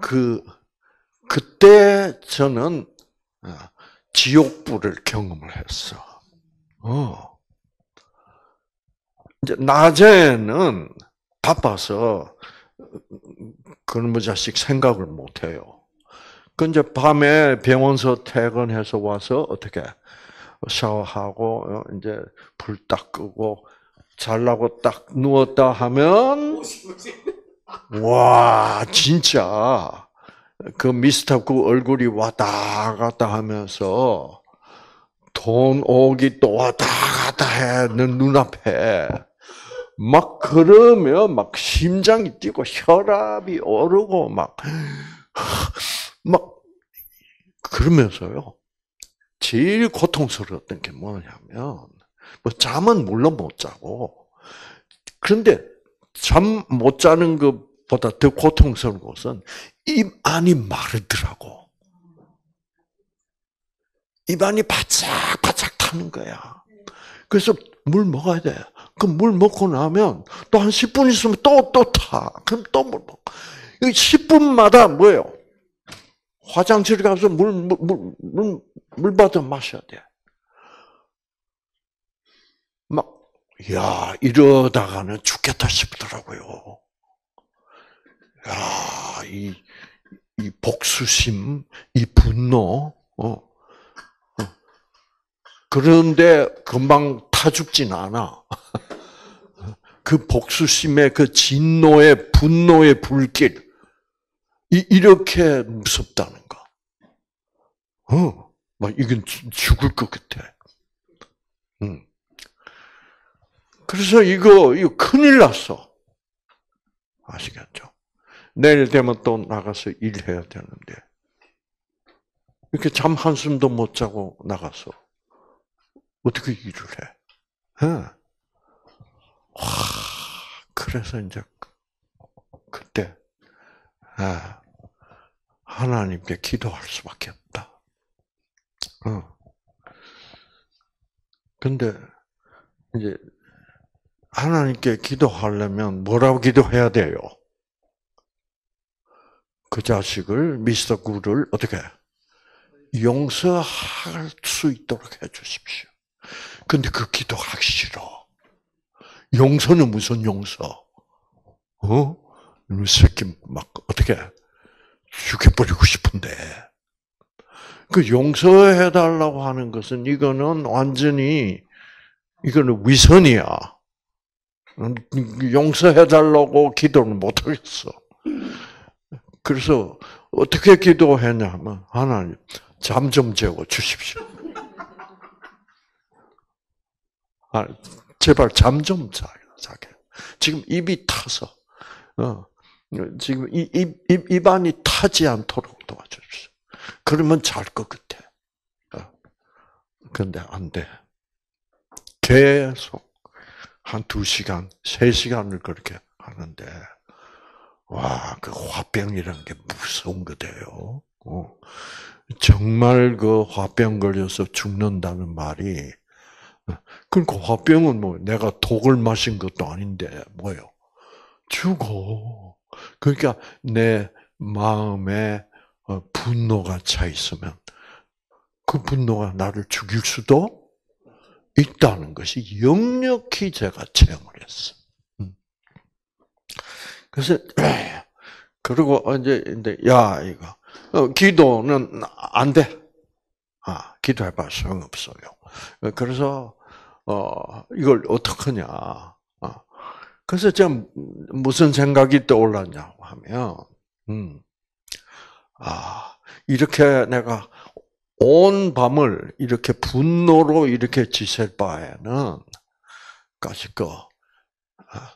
그, 그때 저는 아, 지옥불을 경험을 했어. 어. 이제 낮에는 바빠서 그놈의 자식 생각을 못 해요. 그 이제 밤에 병원서 퇴근해서 와서 어떻게 샤워하고 어, 이제 불 딱 끄고 잘라고 딱 누웠다 하면 와 진짜 그 미스터 그 얼굴이 왔다 갔다 하면서 돈 오기 또 왔다 갔다 해, 내 눈앞에. 막 그러면 막 심장이 뛰고 혈압이 오르고 막, 막, 그러면서요. 제일 고통스러웠던 게 뭐냐면, 뭐 잠은 물론 못 자고, 그런데 잠 못 자는 것보다 더 고통스러운 것은 입 안이 마르더라고. 입안이 바짝바짝 타는 거야. 그래서 물 먹어야 돼. 그럼 물 먹고 나면 또 한 10분 있으면 또, 또 타. 그럼 또 물 먹어. 10분마다 뭐예요? 화장실 가서 물, 물, 물, 물 받아 마셔야 돼. 막, 야, 이러다가는 죽겠다 싶더라고요. 야, 이, 이 복수심, 이 분노, 어. 그런데 금방 타 죽진 않아. 그 복수심의 그 진노의 분노의 불길 이, 렇게 무섭다는 거. 어, 막 이건 죽을 것 같아. 응. 그래서 이거 이거 큰일 났어. 아시겠죠? 내일 되면 또 나가서 일해야 되는데 이렇게 잠 한숨도 못 자고 나가서 어떻게 일을 해? 네. 와, 그래서 이제 그때 아, 하나님께 기도할 수밖에 없다. 어. 근데 이제 하나님께 기도하려면 뭐라고 기도해야 돼요? 그 자식을 미스터 구를 어떻게 용서할 수 있도록 해 주십시오. 근데 그 기도하기 싫어. 용서는 무슨 용서? 어? 이 새끼 막 어떻게 죽여버리고 싶은데. 그 용서해 달라고 하는 것은 이거는 완전히 이거는 위선이야. 용서해 달라고 기도를 못 하겠어. 그래서 어떻게 기도했냐면 하나님 잠 좀 재워 주십시오. 아, 제발 잠 좀 자게. 지금 입이 타서, 어, 지금 입, 입, 입안이 타지 않도록 도와주십시오. 그러면 잘 것 같아. 어. 근데 안 돼. 계속 한 두 시간, 세 시간을 그렇게 하는데, 와, 그 화병이라는 게 무서운 거대요. 어. 정말 그 화병 걸려서 죽는다는 말이 그러니까 화병은 뭐 내가 독을 마신 것도 아닌데 뭐요? 주고. 그러니까 내 마음에 어, 분노가 차 있으면 그 분노가 나를 죽일 수도 있다는 것이 역력히 제가 체험을 했어. 음. 그래서 그리고 이제 이제 야 이거 어, 기도는 안 돼. 아 기도해봐 소용없어요. 그래서 어 이걸 어떡하냐. 아, 그래서 제가 무슨 생각이 떠올랐냐 하면 음. 아 이렇게 내가 온 밤을 이렇게 분노로 이렇게 지샐 바에는 까짓 거 아,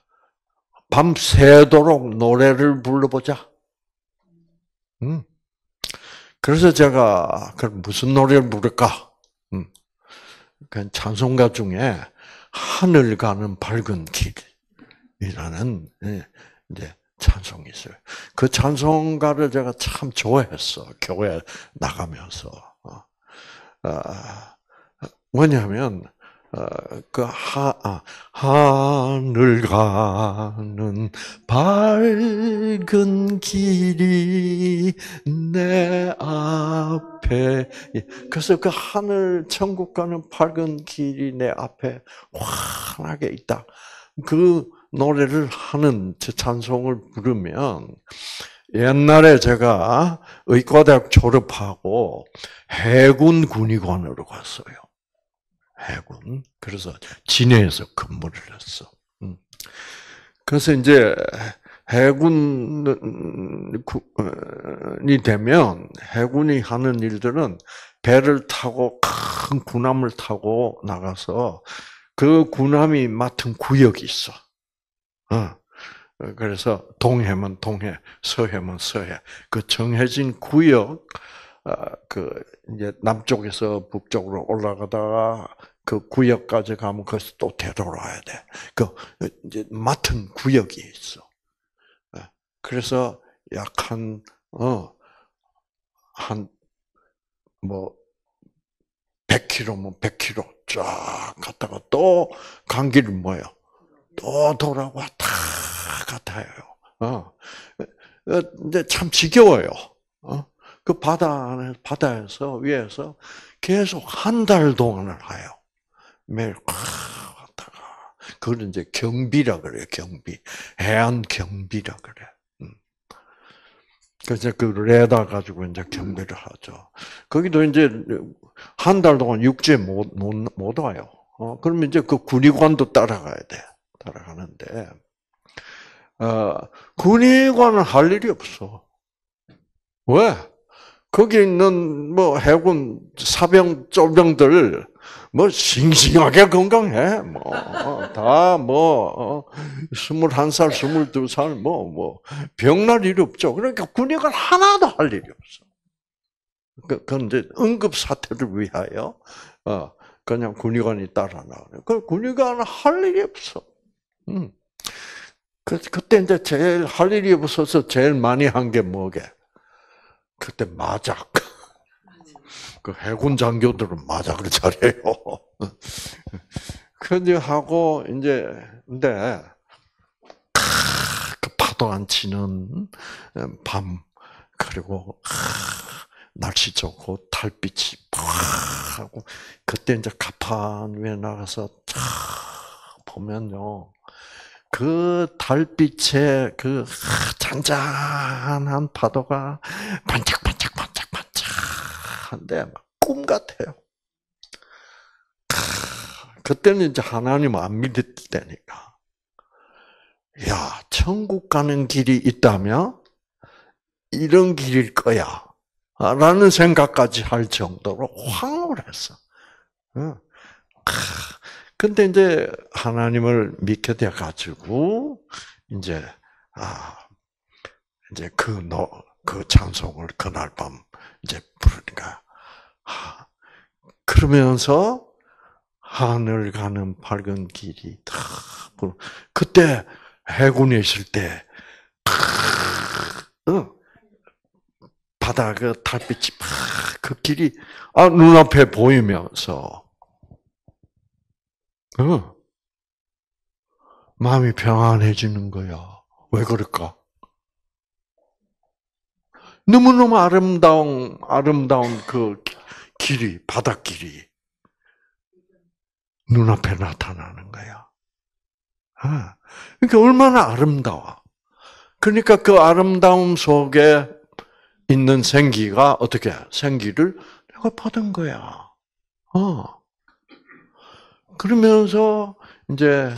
밤새도록 노래를 불러보자. 음. 그래서 제가 그럼 무슨 노래를 부를까? 음. 그 찬송가 중에 하늘 가는 밝은 길 이라는 예, 이제 찬송이 있어요. 그 찬송가를 제가 참 좋아했어. 교회 나가면서. 아, 뭐냐면 어, 그 하, 아, 하늘 가는 밝은 길이 내 앞에 그래서 그 하늘 천국 가는 밝은 길이 내 앞에 환하게 있다. 그 노래를 하는 찬송을 부르면 옛날에 제가 의과대학 졸업하고 해군 군의관으로 갔어요. 해군. 그래서 진해에서 근무를 했어. 음. 그래서 이제 해군이 되면 해군이 하는 일들은 배를 타고 큰 군함을 타고 나가서 그 군함이 맡은 구역이 있어. 어. 그래서 동해면 동해, 서해면 서해. 그 정해진 구역, 어, 그 이제 남쪽에서 북쪽으로 올라가다가 그 구역까지 가면 거기서 또 되돌아야 돼. 그 이제 맡은 구역이 있어. 예. 그래서 약한 어, 한, 뭐, 100km면 100km 쫙 갔다가 또 간 길이 뭐예요? 또 돌아왔다 같아요. 어. 어. 근데 참 지겨워요. 어? 그 바다 안에, 바다에서, 위에서 계속 한 달 동안을 가요. 매일 왔다가. 그걸 이제 경비라 그래요, 경비. 해안 경비라 그래. 음. 그래서 그 레다 가지고 이제 경비를 하죠. 거기도 이제 한 달 동안 육지에 못, 못, 못 와요. 어, 그러면 이제 그 군의관도 따라가야 돼. 따라가는데, 어, 군의관은 할 일이 없어. 왜? 거기 있는 뭐 해군 사병 쫄병들 뭐 싱싱하게 건강해. 뭐 다뭐 스물한 살, 스물두 살 뭐 뭐 병날 일이 없죠. 그러니까 군의관 하나도 할 일이 없어. 그, 이제 응급 사태를 위하여 어 그냥 군의관이 따라 나오는. 그 군의관은 할 일이 없어. 음. 그 그때 이제 제일 할 일이 없어서 제일 많이 한 게 뭐게? 그때 마작. 그 해군 장교들은 마작을 잘해요. 그제 하고 이제 근데 그 파도 안 치는 밤 그리고 날씨 좋고 달빛이 팍 하고 그때 이제 가판 위에 나가서 보면요. 그 달빛에 그 잔잔한 파도가 반짝반짝 반짝반짝 한데 꿈 같아요. 그때는 이제 하나님 안 믿을 때니까. 야, 천국 가는 길이 있다면 이런 길일 거야. 라는 생각까지 할 정도로 황홀 했어. 근데 이제 하나님을 믿게 돼 가지고 이제 아 이제 그너그 찬송을 그날 밤 이제 부르니까 아, 그러면서 하늘 가는 밝은 길이 다 그때 해군에 있을 때 어, 바다 그 달빛이 그 길이 아 눈앞에 보이면서 어. 마음이 평안해지는 거야. 왜 그럴까? 너무너무 아름다운, 아름다운 그 길이, 바닷길이 눈앞에 나타나는 거야. 아, 그러니까 얼마나 아름다워. 그러니까 그 아름다움 속에 있는 생기가 어떻게 생기를 내가 받은 거야. 어. 그러면서 이제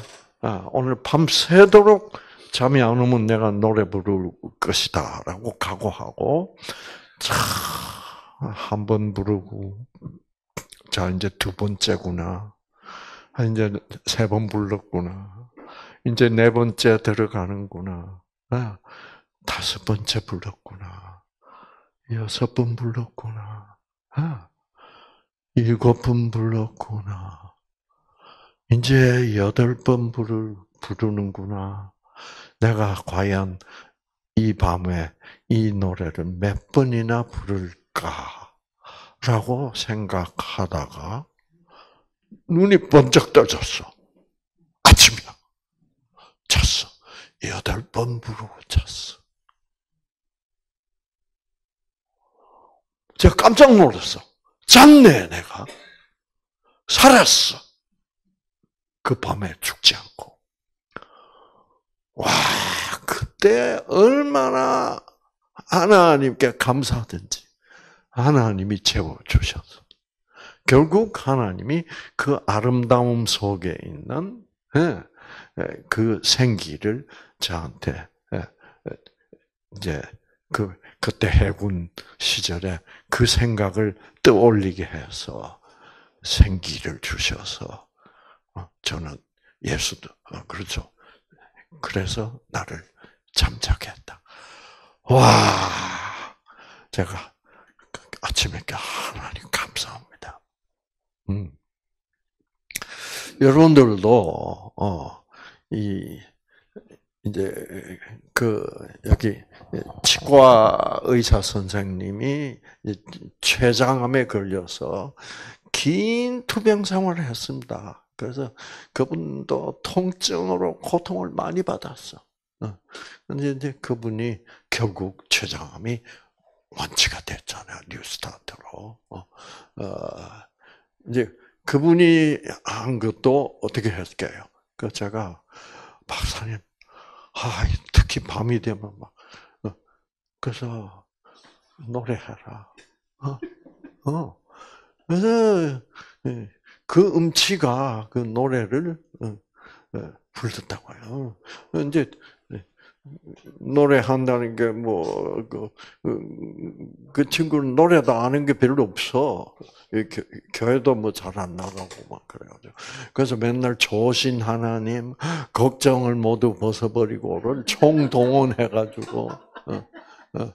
아, 오늘 밤새도록 잠이 안 오면 내가 노래 부를 것이다 라고 각오하고 한 번 부르고 자 이제 두 번째구나. 아, 이제 세 번 불렀구나. 이제 네 번째 들어가는구나. 아, 다섯 번째 불렀구나. 여섯 번 불렀구나. 아, 일곱 번 불렀구나. 이제 여덟 번 부를, 부르는구나. 내가 과연 이 밤에 이 노래를 몇 번이나 부를까라고 생각하다가 눈이 번쩍 떠졌어. 아침이야. 잤어. 여덟 번 부르고 잤어. 제가 깜짝 놀랐어. 잤네, 내가. 살았어. 그 밤에 죽지 않고. 와, 그때 얼마나 하나님께 감사하든지 하나님이 채워주셨어. 결국 하나님이 그 아름다움 속에 있는 예, 예, 그 생기를 저한테 예, 이제 그 그때 해군 시절에 그 생각을 떠올리게 해서 생기를 주셔서 어, 저는 예수도 어, 그렇죠. 그래서 나를 잠자게 했다. 와, 제가 아침에 하나님 감사합니다. 음. 여러분들도 어 이 이제 그 여기 치과 의사 선생님이 췌장암에 걸려서 긴 투병 생활을 했습니다. 그래서 그분도 통증으로 고통을 많이 받았어. 근데 이제 그분이 결국 췌장암이 완치가 됐잖아요. 뉴스타트로. 어, 어, 이제 그분이 한 것도 어떻게 했을까요? 그 제가 박사님 아, 특히 밤이 되면 막, 어, 그래서 노래해라. 어, 어. 그래서 예, 그 음치가 그 노래를 어, 불렀다고요. 이제 노래한다는 게 뭐 그 그 친구는 노래도 아는 게 별로 없어. 교회도 뭐 잘 안 나가고 막 그래가지고 그래서 맨날 조신 하나님 걱정을 모두 벗어버리고를 총동원해가지고 어, 어.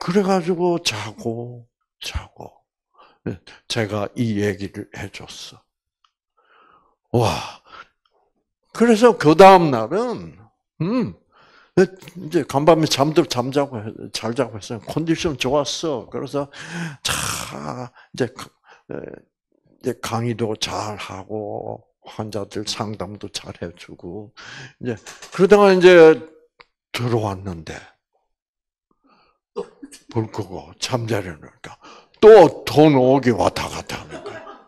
그래가지고 자고 자고 예, 제가 이 얘기를 해줬어. 와 그래서 그 다음 날은 음 이제 간밤에 잠들 잠자고 잘 자고 했어요. 컨디션 좋았어. 그래서 자 이제 이제 강의도 잘 하고 환자들 상담도 잘 해주고 이제 그러다가 이제 들어왔는데 불 끄고 잠자려니까 또돈 오기 왔다 갔다 하는 거야.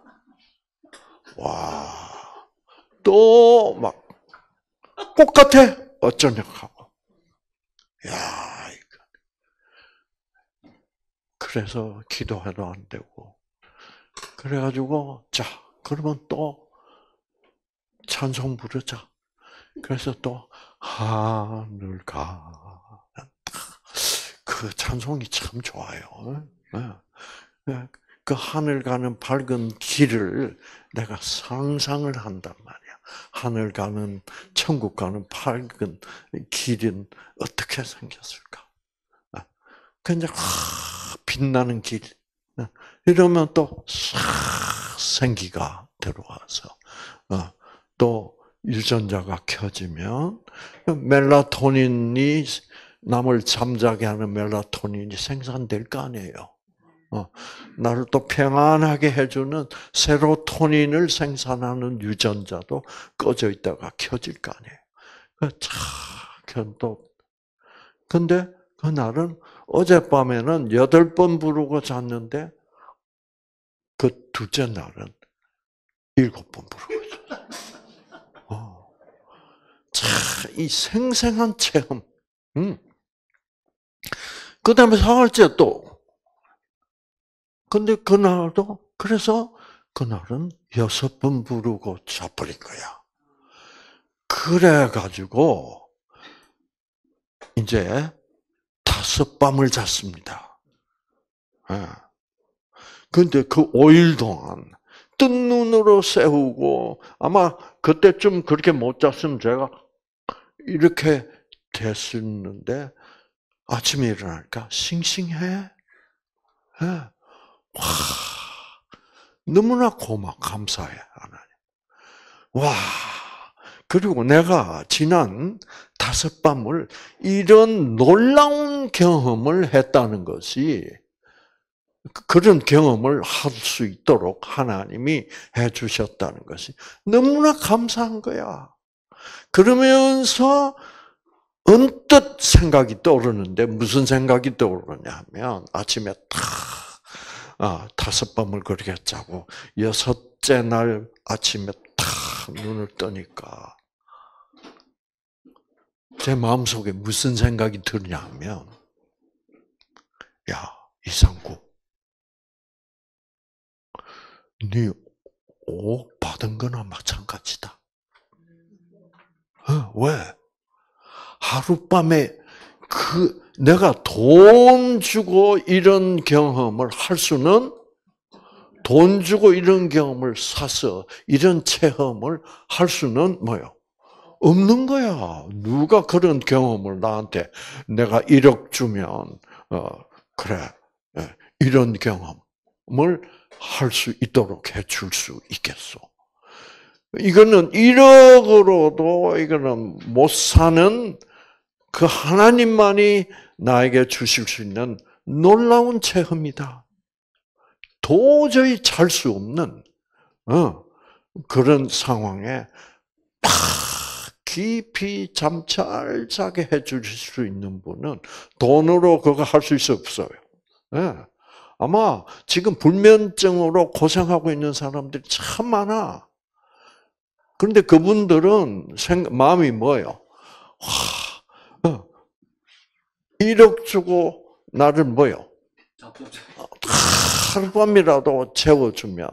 와, 또 막 똑같아 어쩌냐고. 야, 그래서 기도해도 안 되고. 그래가지고, 자, 그러면 또 찬송 부르자. 그래서 또, 하늘 가. 그 찬송이 참 좋아요. 예. 그 하늘 가는 밝은 길을 내가 상상을 한단 말이야. 하늘 가는 천국 가는 밝은 길은 어떻게 생겼을까? 그냥 빛나는 길 이러면 또 생기가 들어와서 어, 또 유전자가 켜지면 멜라토닌이 남을 잠자게 하는 멜라토닌이 생산될 거 아니에요. 어, 나를 또 평안하게 해주는 세로토닌을 생산하는 유전자도 꺼져 있다가 켜질 거 아니에요. 자, 이렇게도. 근데 그날은 어젯밤에는 여덟 번 부르고 잤는데 그 둘째 날은 일곱 번 부르고 잤어요. 어. 참, 이 생생한 체험. 음. 그 다음에 사흘째 또. 근데 그날도, 그래서 그날은 여섯 번 부르고 자버린 거야. 그래가지고, 이제 다섯 밤을 잤습니다. 예. 근데 그 5일 동안 뜬 눈으로 세우고 아마 그때쯤 그렇게 못 잤으면 제가 이렇게 됐었는데 아침에 일어나니까 싱싱해. 예. 와, 너무나 고마, 감사해, 하나님. 와, 그리고 내가 지난 다섯 밤을 이런 놀라운 경험을 했다는 것이 그런 경험을 할 수 있도록 하나님이 해 주셨다는 것이 너무나 감사한 거야. 그러면서 언뜻 생각이 떠오르는데 무슨 생각이 떠오르냐 하면 아침에 탁 아, 다섯 밤을 그렇게 자고 여섯째 날 아침에 탁 눈을 뜨니까 제 마음속에 무슨 생각이 드냐 하면 야, 이상구 네옥 받은 거나 마찬가지다. 어, 왜? 하룻밤에 그 내가 돈 주고 이런 경험을 할 수는 돈 주고 이런 경험을 사서 이런 체험을 할 수는 뭐요? 없는 거야. 누가 그런 경험을 나한테 내가 1억 주면 어 그래 예, 이런 경험을 할 수 있도록 해줄 수 있겠소. 이거는 1억으로도 이거는 못 사는 그 하나님만이 나에게 주실 수 있는 놀라운 체험이다. 도저히 잘수 없는 어, 그런 상황에 딱 깊이 잠 잘 자게 해줄 수 있는 분은 돈으로 그거 할 수 있어 없어요. 네. 아마 지금 불면증으로 고생하고 있는 사람들이 참 많아. 그런데 그분들은 생, 마음이 뭐예요? 와, 어, 1억 주고 나를 뭐요? 하룻밤이라도 채워주면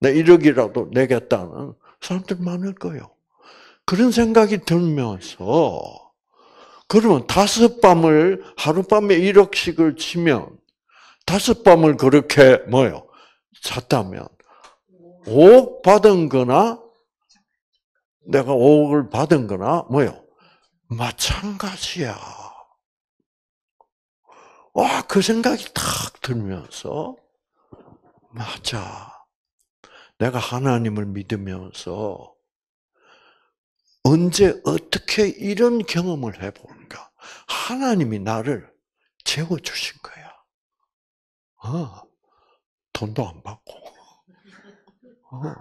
내 1억이라도 내겠다는 사람들 많을 거예요. 그런 생각이 들면서 그러면 다섯 밤을 하룻밤에 1억씩을 치면 다섯 밤을 그렇게 뭐요? 잤다면 5억 받은 거나 내가 5억을 받은 거나 뭐요? 마찬가지야. 와, 그 생각이 탁 들면서 맞아. 내가 하나님을 믿으면서 언제 어떻게 이런 경험을 해볼까? 하나님이 나를 재워주신 거야. 어, 돈도 안 받고. 어.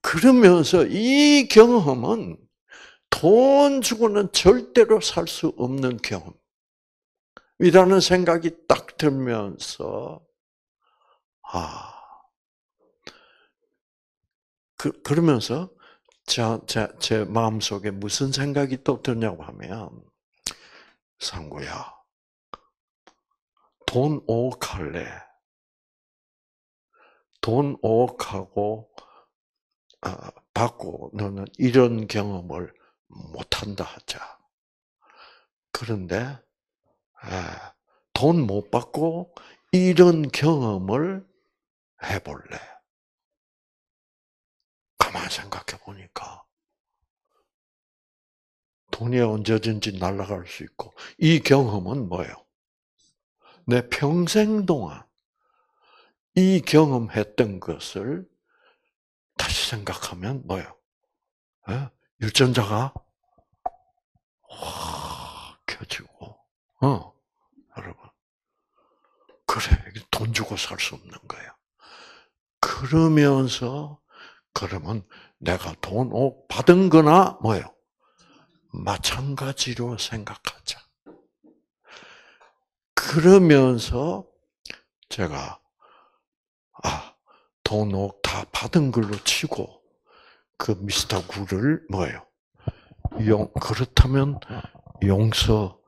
그러면서 이 경험은 돈 주고는 절대로 살 수 없는 경험 이라는 생각이 딱 들면서 아 그, 그러면서 제, 제, 제 마음속에 무슨 생각이 또 드냐고 하면 상구야 돈 5억 할래 돈 5억 하고 아, 받고 너는 이런 경험을 못한다 하자. 그런데 돈 못 받고 이런 경험을 해볼래. 가만 생각해 보니까 돈이 언제든지 날아갈 수 있고 이 경험은 뭐예요? 내 평생 동안 이 경험했던 것을 다시 생각하면 뭐예요? 예? 유전자가 확 켜지고, 어. 그래, 돈 주고 살 수 없는 거예요. 그러면서, 그러면 내가 돈 받은 거나 뭐예요? 마찬가지로 생각하자. 그러면서 제가 아, 돈옥 다 받은 걸로 치고 그 미스터 구를 뭐예요? 용 그렇다면 용서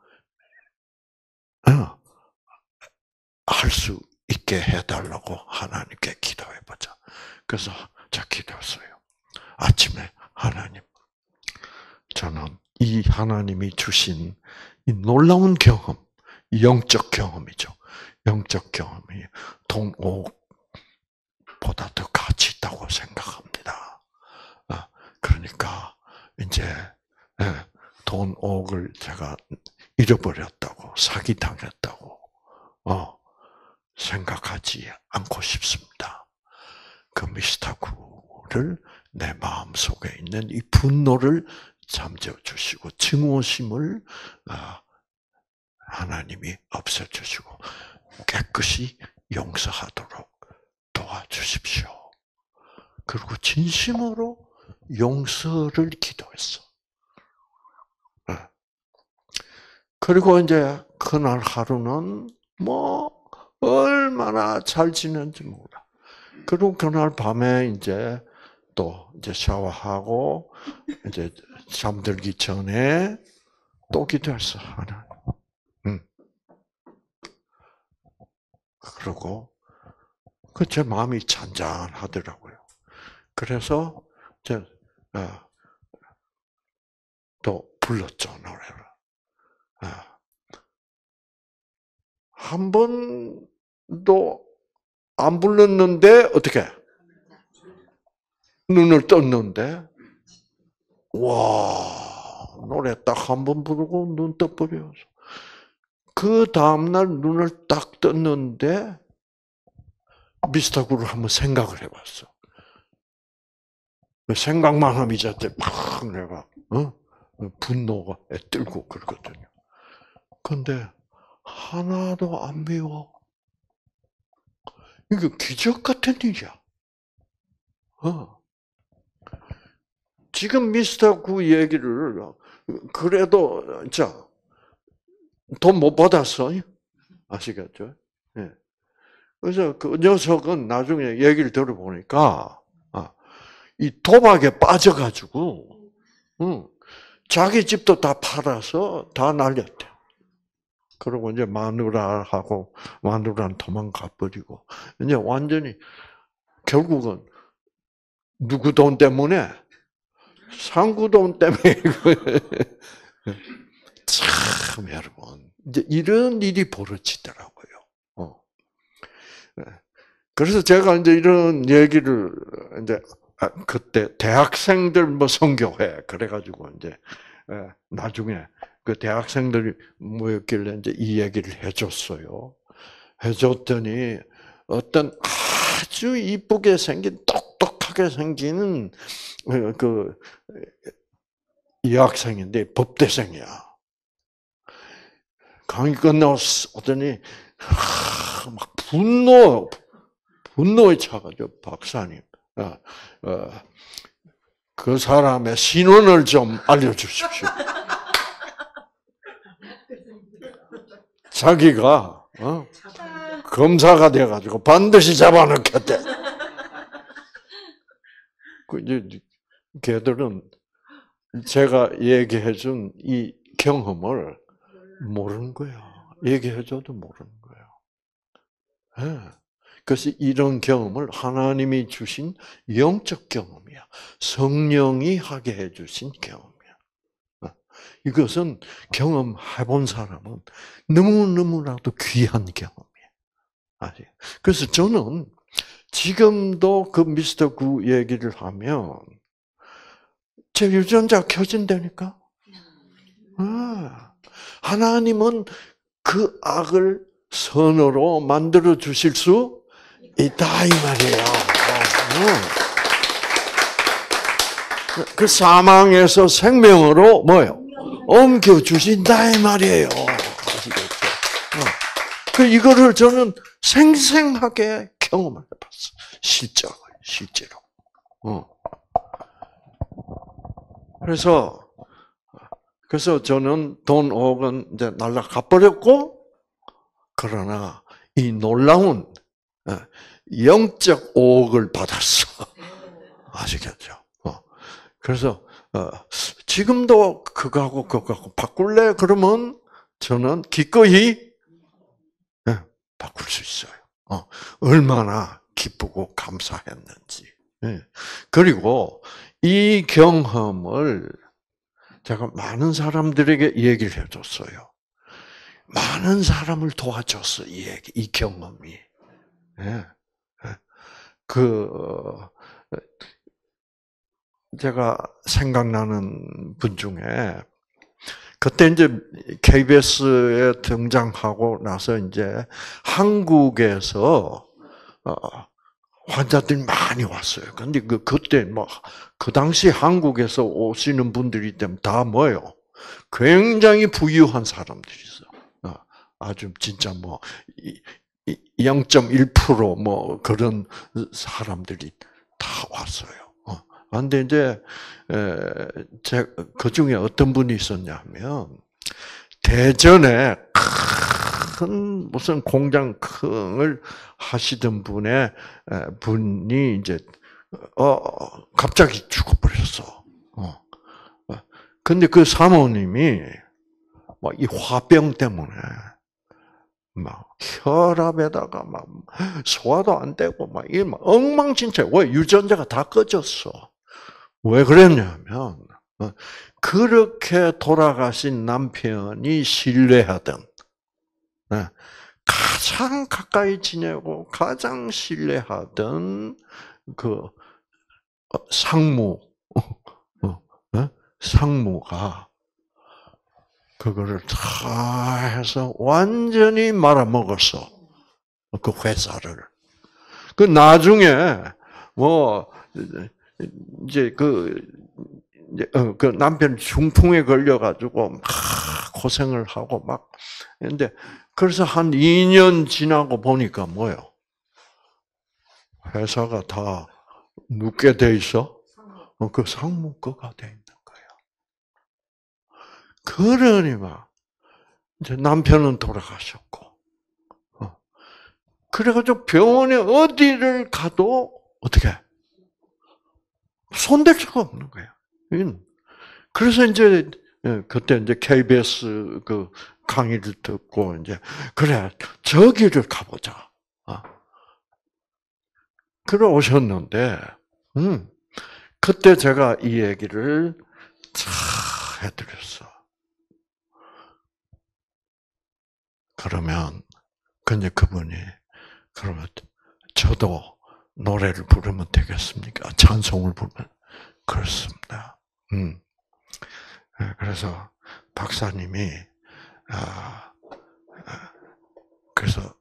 어, 할 수 있게 해달라고 하나님께 기도해 보자. 그래서 자 기도했어요. 아침에 하나님, 저는 이 하나님이 주신 이 놀라운 경험, 영적 경험이죠. 영적 경험이 동옥보다 더 가치 있다고 생각합니다. 아, 그러니까 이제 예, 돈옥을 제가 잃어버렸다고 사기 당했다고 어, 생각 하지 않고 싶습니다. 그 미스터 구를 내 마음 속에 있는 이 분노를 잠재워 주시고 증오심을 아, 하나님이 없애 주시고 깨끗이 용서하도록 도와주십시오. 그리고 진심으로 용서를 기도했어. 네. 그리고 이제 그날 하루는 뭐 얼마나 잘 지낸지 몰라. 그리고 그날 밤에 이제 또 이제 샤워하고 이제 잠들기 전에 또 기도했어 하나. 응. 그러고 그 제 마음이 잔잔하더라고요. 그래서 이제 어, 또 불렀죠 노래를. 어. 한번 도안 불렀는데 어떻게 눈을 떴는데 와 노래 딱 한 번 부르고 눈 떠버려서 그 다음날 눈을 딱 떴는데 미스터 구를 한번 생각을 해봤어. 생각만 하면 이제 막 내가 어? 분노가 들고 그러거든요. 근데 하나도 안 미워. 이게 기적 같은 일이야. 어. 지금 미스터 구 얘기를 그래도 자 돈 못 받았어 아시겠죠? 예. 그래서 그 녀석은 나중에 얘기를 들어보니까 아, 이 도박에 빠져가지고 응, 자기 집도 다 팔아서 다 날렸대. 그리고 이제 마누라하고 마누라는 도망가 버리고 이제 완전히 결국은 누구 돈 때문에 상구 돈 때문에 참 여러분 이제 이런 일이 벌어지더라고요. 어. 네. 그래서 제가 이제 이런 얘기를 이제 아, 그때 대학생들 뭐 성교회 그래가지고 이제 예, 나중에 그 대학생들이 모였길래 이제 이 얘기를 해줬어요. 해줬더니 어떤 아주 이쁘게 생긴 똑똑하게 생기는 그 여학생인데 법대생이야. 강의 끝나더니 막 분노 분노에 차가지고 박사님 어, 어, 그 사람의 신원을 좀 알려주십시오. 자기가 어? 검사가 돼가지고 반드시 잡아넣겠대. 그 이제 걔들은 제가 얘기해준 이 경험을 모르는 거야. 얘기해줘도 모르는 거예요. 네. 그래서 이런 경험을 하나님이 주신 영적 경험이야. 성령이 하게 해주신 경험. 이것은 경험해본 사람은 너무너무나도 귀한 경험이에요. 그래서 저는 지금도 그 미스터 구 얘기를 하면 제 유전자 켜진다니까. 아, 하나님은 그 악을 선으로 만들어 주실 수 있다 이 말이에요. 그 사망에서 생명으로 뭐요? 옮겨 주신다 이 말이에요. 어. 그 이거를 저는 생생하게 경험을 해봤어. 실제로, 실제로. 어. 그래서 그래서 저는 돈 5억은 이제 날라가 버렸고, 그러나 이 놀라운 어, 영적 5억을 받았어. 아시겠죠? 어. 그래서 어, 지금도 그거하고 그거하고 바꿀래? 그러면 저는 기꺼이 예, 바꿀 수 있어요. 어, 얼마나 기쁘고 감사했는지. 예. 그리고 이 경험을 제가 많은 사람들에게 얘기를 해줬어요. 많은 사람을 도와줬어, 이 얘기, 이 경험이. 예. 예. 그, 제가 생각나는 분 중에, 그때 이제 KBS에 등장하고 나서 이제 한국에서, 어, 환자들이 많이 왔어요. 근데 그, 그때 뭐, 그 당시 한국에서 오시는 분들이 다 뭐요? 굉장히 부유한 사람들이 있어. 어, 아주 진짜 뭐, 0.1%뭐 그런 사람들이 다 왔어요. 어, 근데 이제, 제, 그 중에 어떤 분이 있었냐면, 대전에 큰 무슨 공장 큰을 하시던 분의 분이 이제 어 갑자기 죽어버렸어. 어. 근데 그 사모님이 뭐이 화병 때문에 막 혈압에다가 막 소화도 안 되고 막이 엉망진창. 왜 유전자가 다 꺼졌어? 왜 그랬냐면 어, 그렇게 돌아가신 남편이 신뢰하던 네. 가장 가까이 지내고 가장 신뢰하던 그 어, 상무, 어, 어, 상무가 그거를 다 해서 완전히 말아먹었어. 그 회사를. 그 나중에 뭐 이제 그, 그 남편 중풍에 걸려가지고 막 고생을 하고 막 근데 그래서 한 2년 지나고 보니까 뭐요? 회사가 다 눕게 돼 있어? 어, 그 상무 거가 돼 있는 거야. 그러니 막, 이제 남편은 돌아가셨고, 어. 그래가지고 병원에 어디를 가도, 어떻게, 손댈 수가 없는 거야. 그래서 이제, 예, 그때 이제 KBS 그 강의를 듣고 이제 그래 저기를 가보자. 어. 그래 오셨는데, 음, 그때 제가 이 얘기를 차 해드렸어. 그러면 근데 그분이 그러면 저도 노래를 부르면 되겠습니까? 찬송을 부르면 그렇습니다. 음. 예, 그래서 박사님이 아, 아, 그래서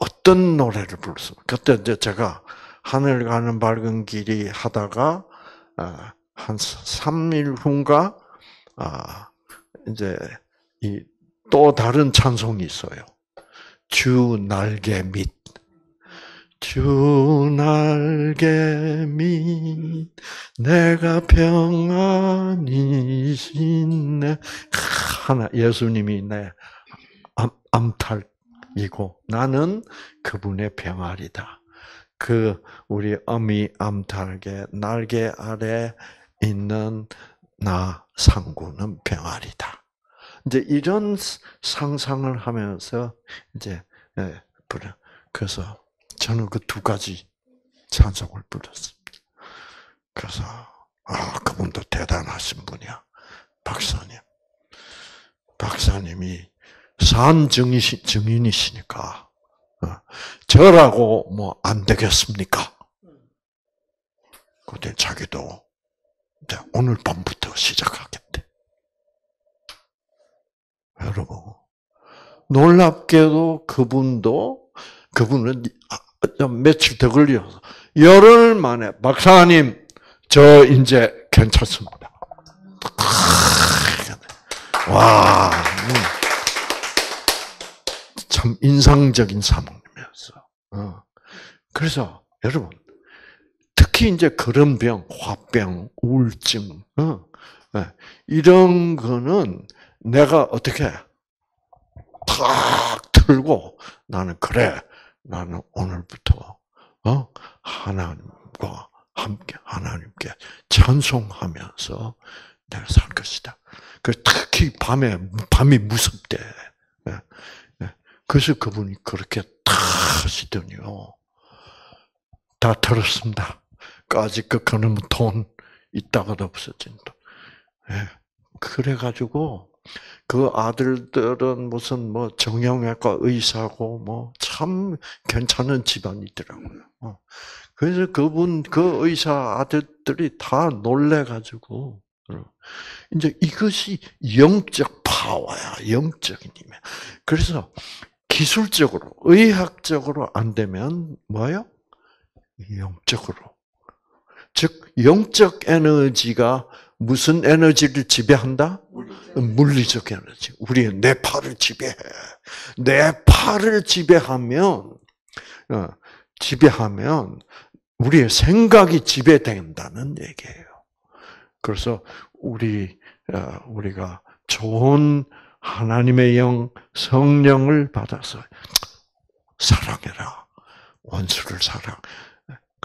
어떤 노래를 불렀어요? 그때 이제 제가 하늘 가는 밝은 길이 하다가 아, 한 3일 후인가 이제 또 다른 찬송이 있어요. 주 날개 밑. 주 날개 밑 내가 평안이신 내 하나 예수님이 내 암, 탈이고 나는 그분의 병아리다. 그 우리 어미 암탉의 날개 아래 있는 나 상구는 병아리다. 이제 이런 상상을 하면서 이제 예, 부르. 그래서 저는 그 두 가지 찬송을 불렀습니다. 그래서 아 그분도 대단하신 분이야, 박사님. 박사님이 산 증인이, 증인이시니까 어, 저라고 뭐 안 되겠습니까? 그때 자기도 오늘 밤부터 시작하겠대. 여러분 놀랍게도 그분도 그분은 아, 며칠 더 걸려서 열흘 만에 박사님 저 이제 괜찮습니다. 와, 음. 참 인상적인 사모님이었어. 어. 그래서 여러분 특히 이제 그런 병, 화병, 우울증, 어, 예, 이런 거는 내가 어떻게 탁 틀고 나는 그래 나는 오늘부터 어 하나님과 함께 하나님께 찬송하면서 내가 살 것이다. 그 특히 밤에 밤이 무섭대. 예, 예. 그래서 그분이 그렇게 탁 하시더니요. 다 들었습니다. 까짓 거 그놈 돈 있다가도 없어진 돈. 예. 그래가지고 그 아들들은 무슨 뭐 정형외과 의사고 뭐 참 괜찮은 집안이더라고요. 어. 그래서 그분 그 의사 아들들이 다 놀래가지고 어. 이제 이것이 영적 파워야, 영적인 힘이야. 그래서 기술적으로, 의학적으로 안 되면 뭐요? 영적으로. 즉 영적 에너지가 무슨 에너지를 지배한다? 물리적 에너지. 우리 내 팔을 지배해. 내 팔을 지배하면 어, 지배하면 우리의 생각이 지배된다는 얘기예요. 그래서 우리 어, 우리가 좋은 하나님의 영 성령을 받아서 사랑해라. 원수를 사랑.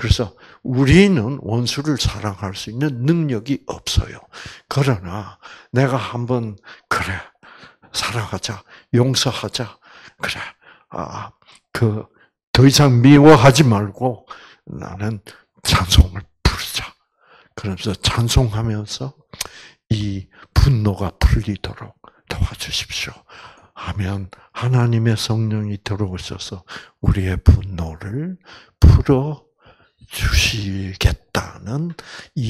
그래서 우리는 원수를 사랑할 수 있는 능력이 없어요. 그러나 내가 한번 그래 사랑하자, 용서하자, 그래 아 그 더 이상 미워하지 말고 나는 찬송을 부르자. 그러면서 찬송하면서 이 분노가 풀리도록 도와주십시오. 하면 하나님의 성령이 들어오셔서 우리의 분노를 풀어 주시겠다는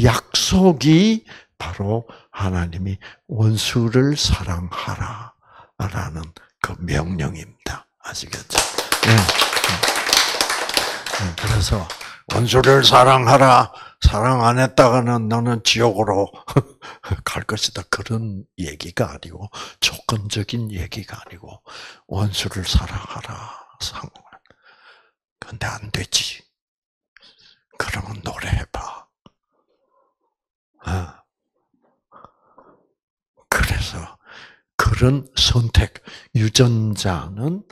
약속이 바로 하나님이 원수를 사랑하라 라는 그 명령입니다. 아시겠죠? 네. 그래서 원수를 사랑하라. 사랑 안 했다가는 나는 지옥으로 갈 것이다. 그런 얘기가 아니고 조건적인 얘기가 아니고 원수를 사랑하라. 상황. 근데 안 되지. 그러면 노래해봐. 어. 그래서 그런 선택 유전자는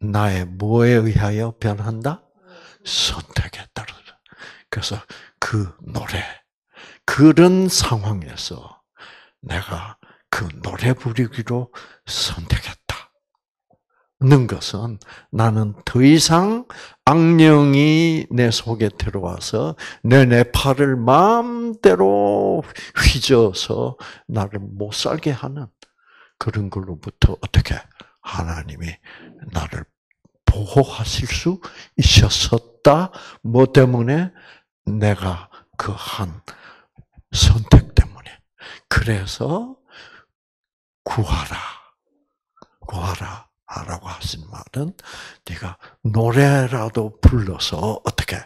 나의 뭐에 의하여 변한다? 선택에 따라서. 그래서 그 노래, 그런 상황에서 내가 그 노래 부르기로 선택했다. 는 것은 나는 더 이상 악령이 내 속에 들어와서 내 뇌파를 마음대로 휘저어서 나를 못 살게 하는 그런 걸로부터 어떻게 하나님이 나를 보호하실 수 있었었다. 뭐 때문에? 내가 그 한 선택 때문에. 그래서 구하라. 구하라. 라고 하신 말은 네가 노래라도 불러서 어떻게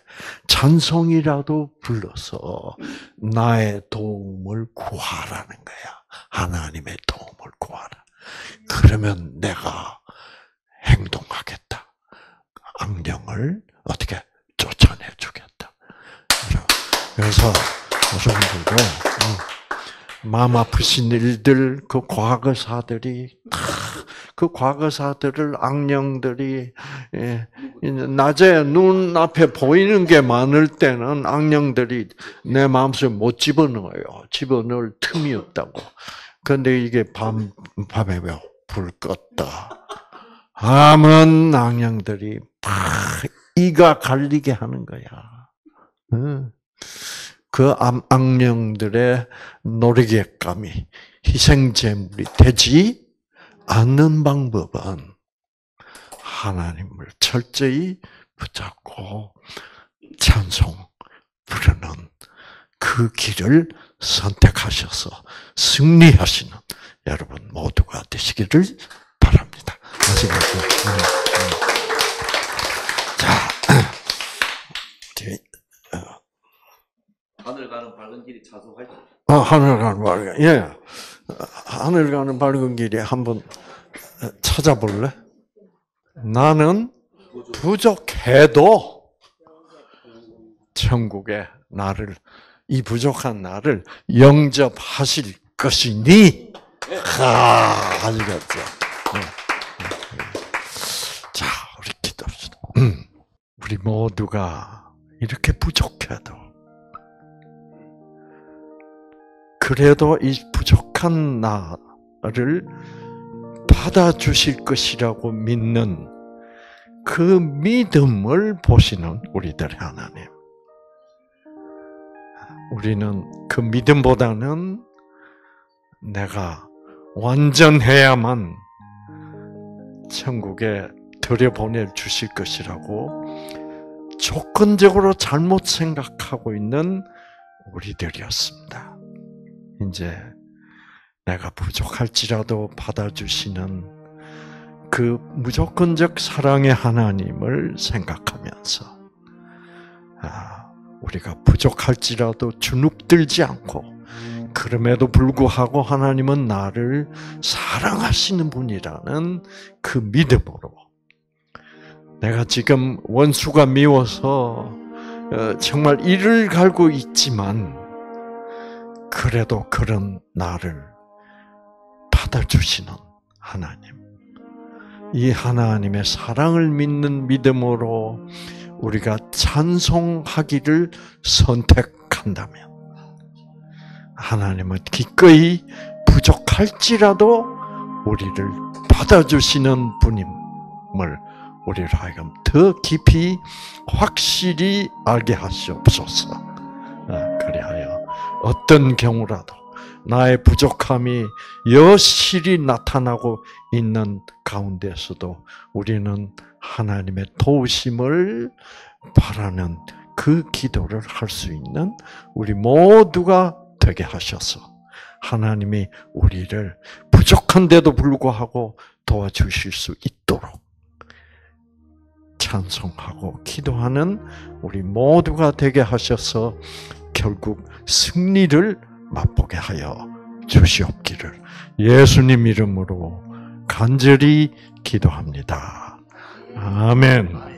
찬송이라도 불러서 나의 도움을 구하라는 거야. 하나님의 도움을 구하라. 그러면 내가 행동하겠다. 악령을 어떻게 쫓아내 주겠다. 그래서 여러분들도 마음 아프신 일들, 그 과거사들이 그 과거사들을 악령들이 예, 낮에 눈 앞에 보이는 게 많을 때는 악령들이 내 마음속에 못 집어넣어요. 집어넣을 틈이 없다고. 그런데 이게 밤 밤에 불 껐다. 하면 악령들이 막 이가 갈리게 하는 거야. 그 악령들의 노리객감이 희생제물이 되지 않는 방법은 하나님을 철저히 붙잡고 찬송 부르는 그 길을 선택하셔서 승리하시는 여러분 모두가 되시기를 바랍니다. 음, 음. 자, 하늘 가는 밝은 길이 자소하죠. 아, 하늘 가는 밝은 예, 하늘 가는 밝은 길이 한번 찾아볼래? 나는 부족해도 천국에 나를 이 부족한 나를 영접하실 것이니. 하, 알겠죠. 네. 자, 우리 기도합시다. 음, 우리 모두가 이렇게 부족해도, 그래도 이 부족한 나를 받아주실 것이라고 믿는 그 믿음을 보시는 우리들의 하나님. 우리는 그 믿음보다는 내가 완전해야만 천국에 들여보내 주실 것이라고 조건적으로 잘못 생각하고 있는 우리들이었습니다. 이제 내가 부족할지라도 받아주시는 그 무조건적 사랑의 하나님을 생각하면서 아, 우리가 부족할지라도 주눅들지 않고 그럼에도 불구하고 하나님은 나를 사랑하시는 분이라는 그 믿음으로 내가 지금 원수가 미워서 어, 정말 이를 갈고 있지만 그래도 그런 나를 받아주시는 하나님. 이 하나님의 사랑을 믿는 믿음으로 우리가 찬송하기를 선택한다면 하나님은 기꺼이 부족할지라도 우리를 받아주시는 분임을 우리를 하여금 더 깊이 확실히 알게 하시옵소서. 아, 그리하여 어떤 경우라도 나의 부족함이 여실히 나타나고 있는 가운데서도 우리는 하나님의 도우심을 바라는 그 기도를 할 수 있는 우리 모두가 되게 하셔서 하나님이 우리를 부족한데도 불구하고 도와주실 수 있도록 찬송하고 기도하는 우리 모두가 되게 하셔서 결국 승리를 맛보게 하여 주시옵기를 예수님 이름으로 간절히 기도합니다. 아멘.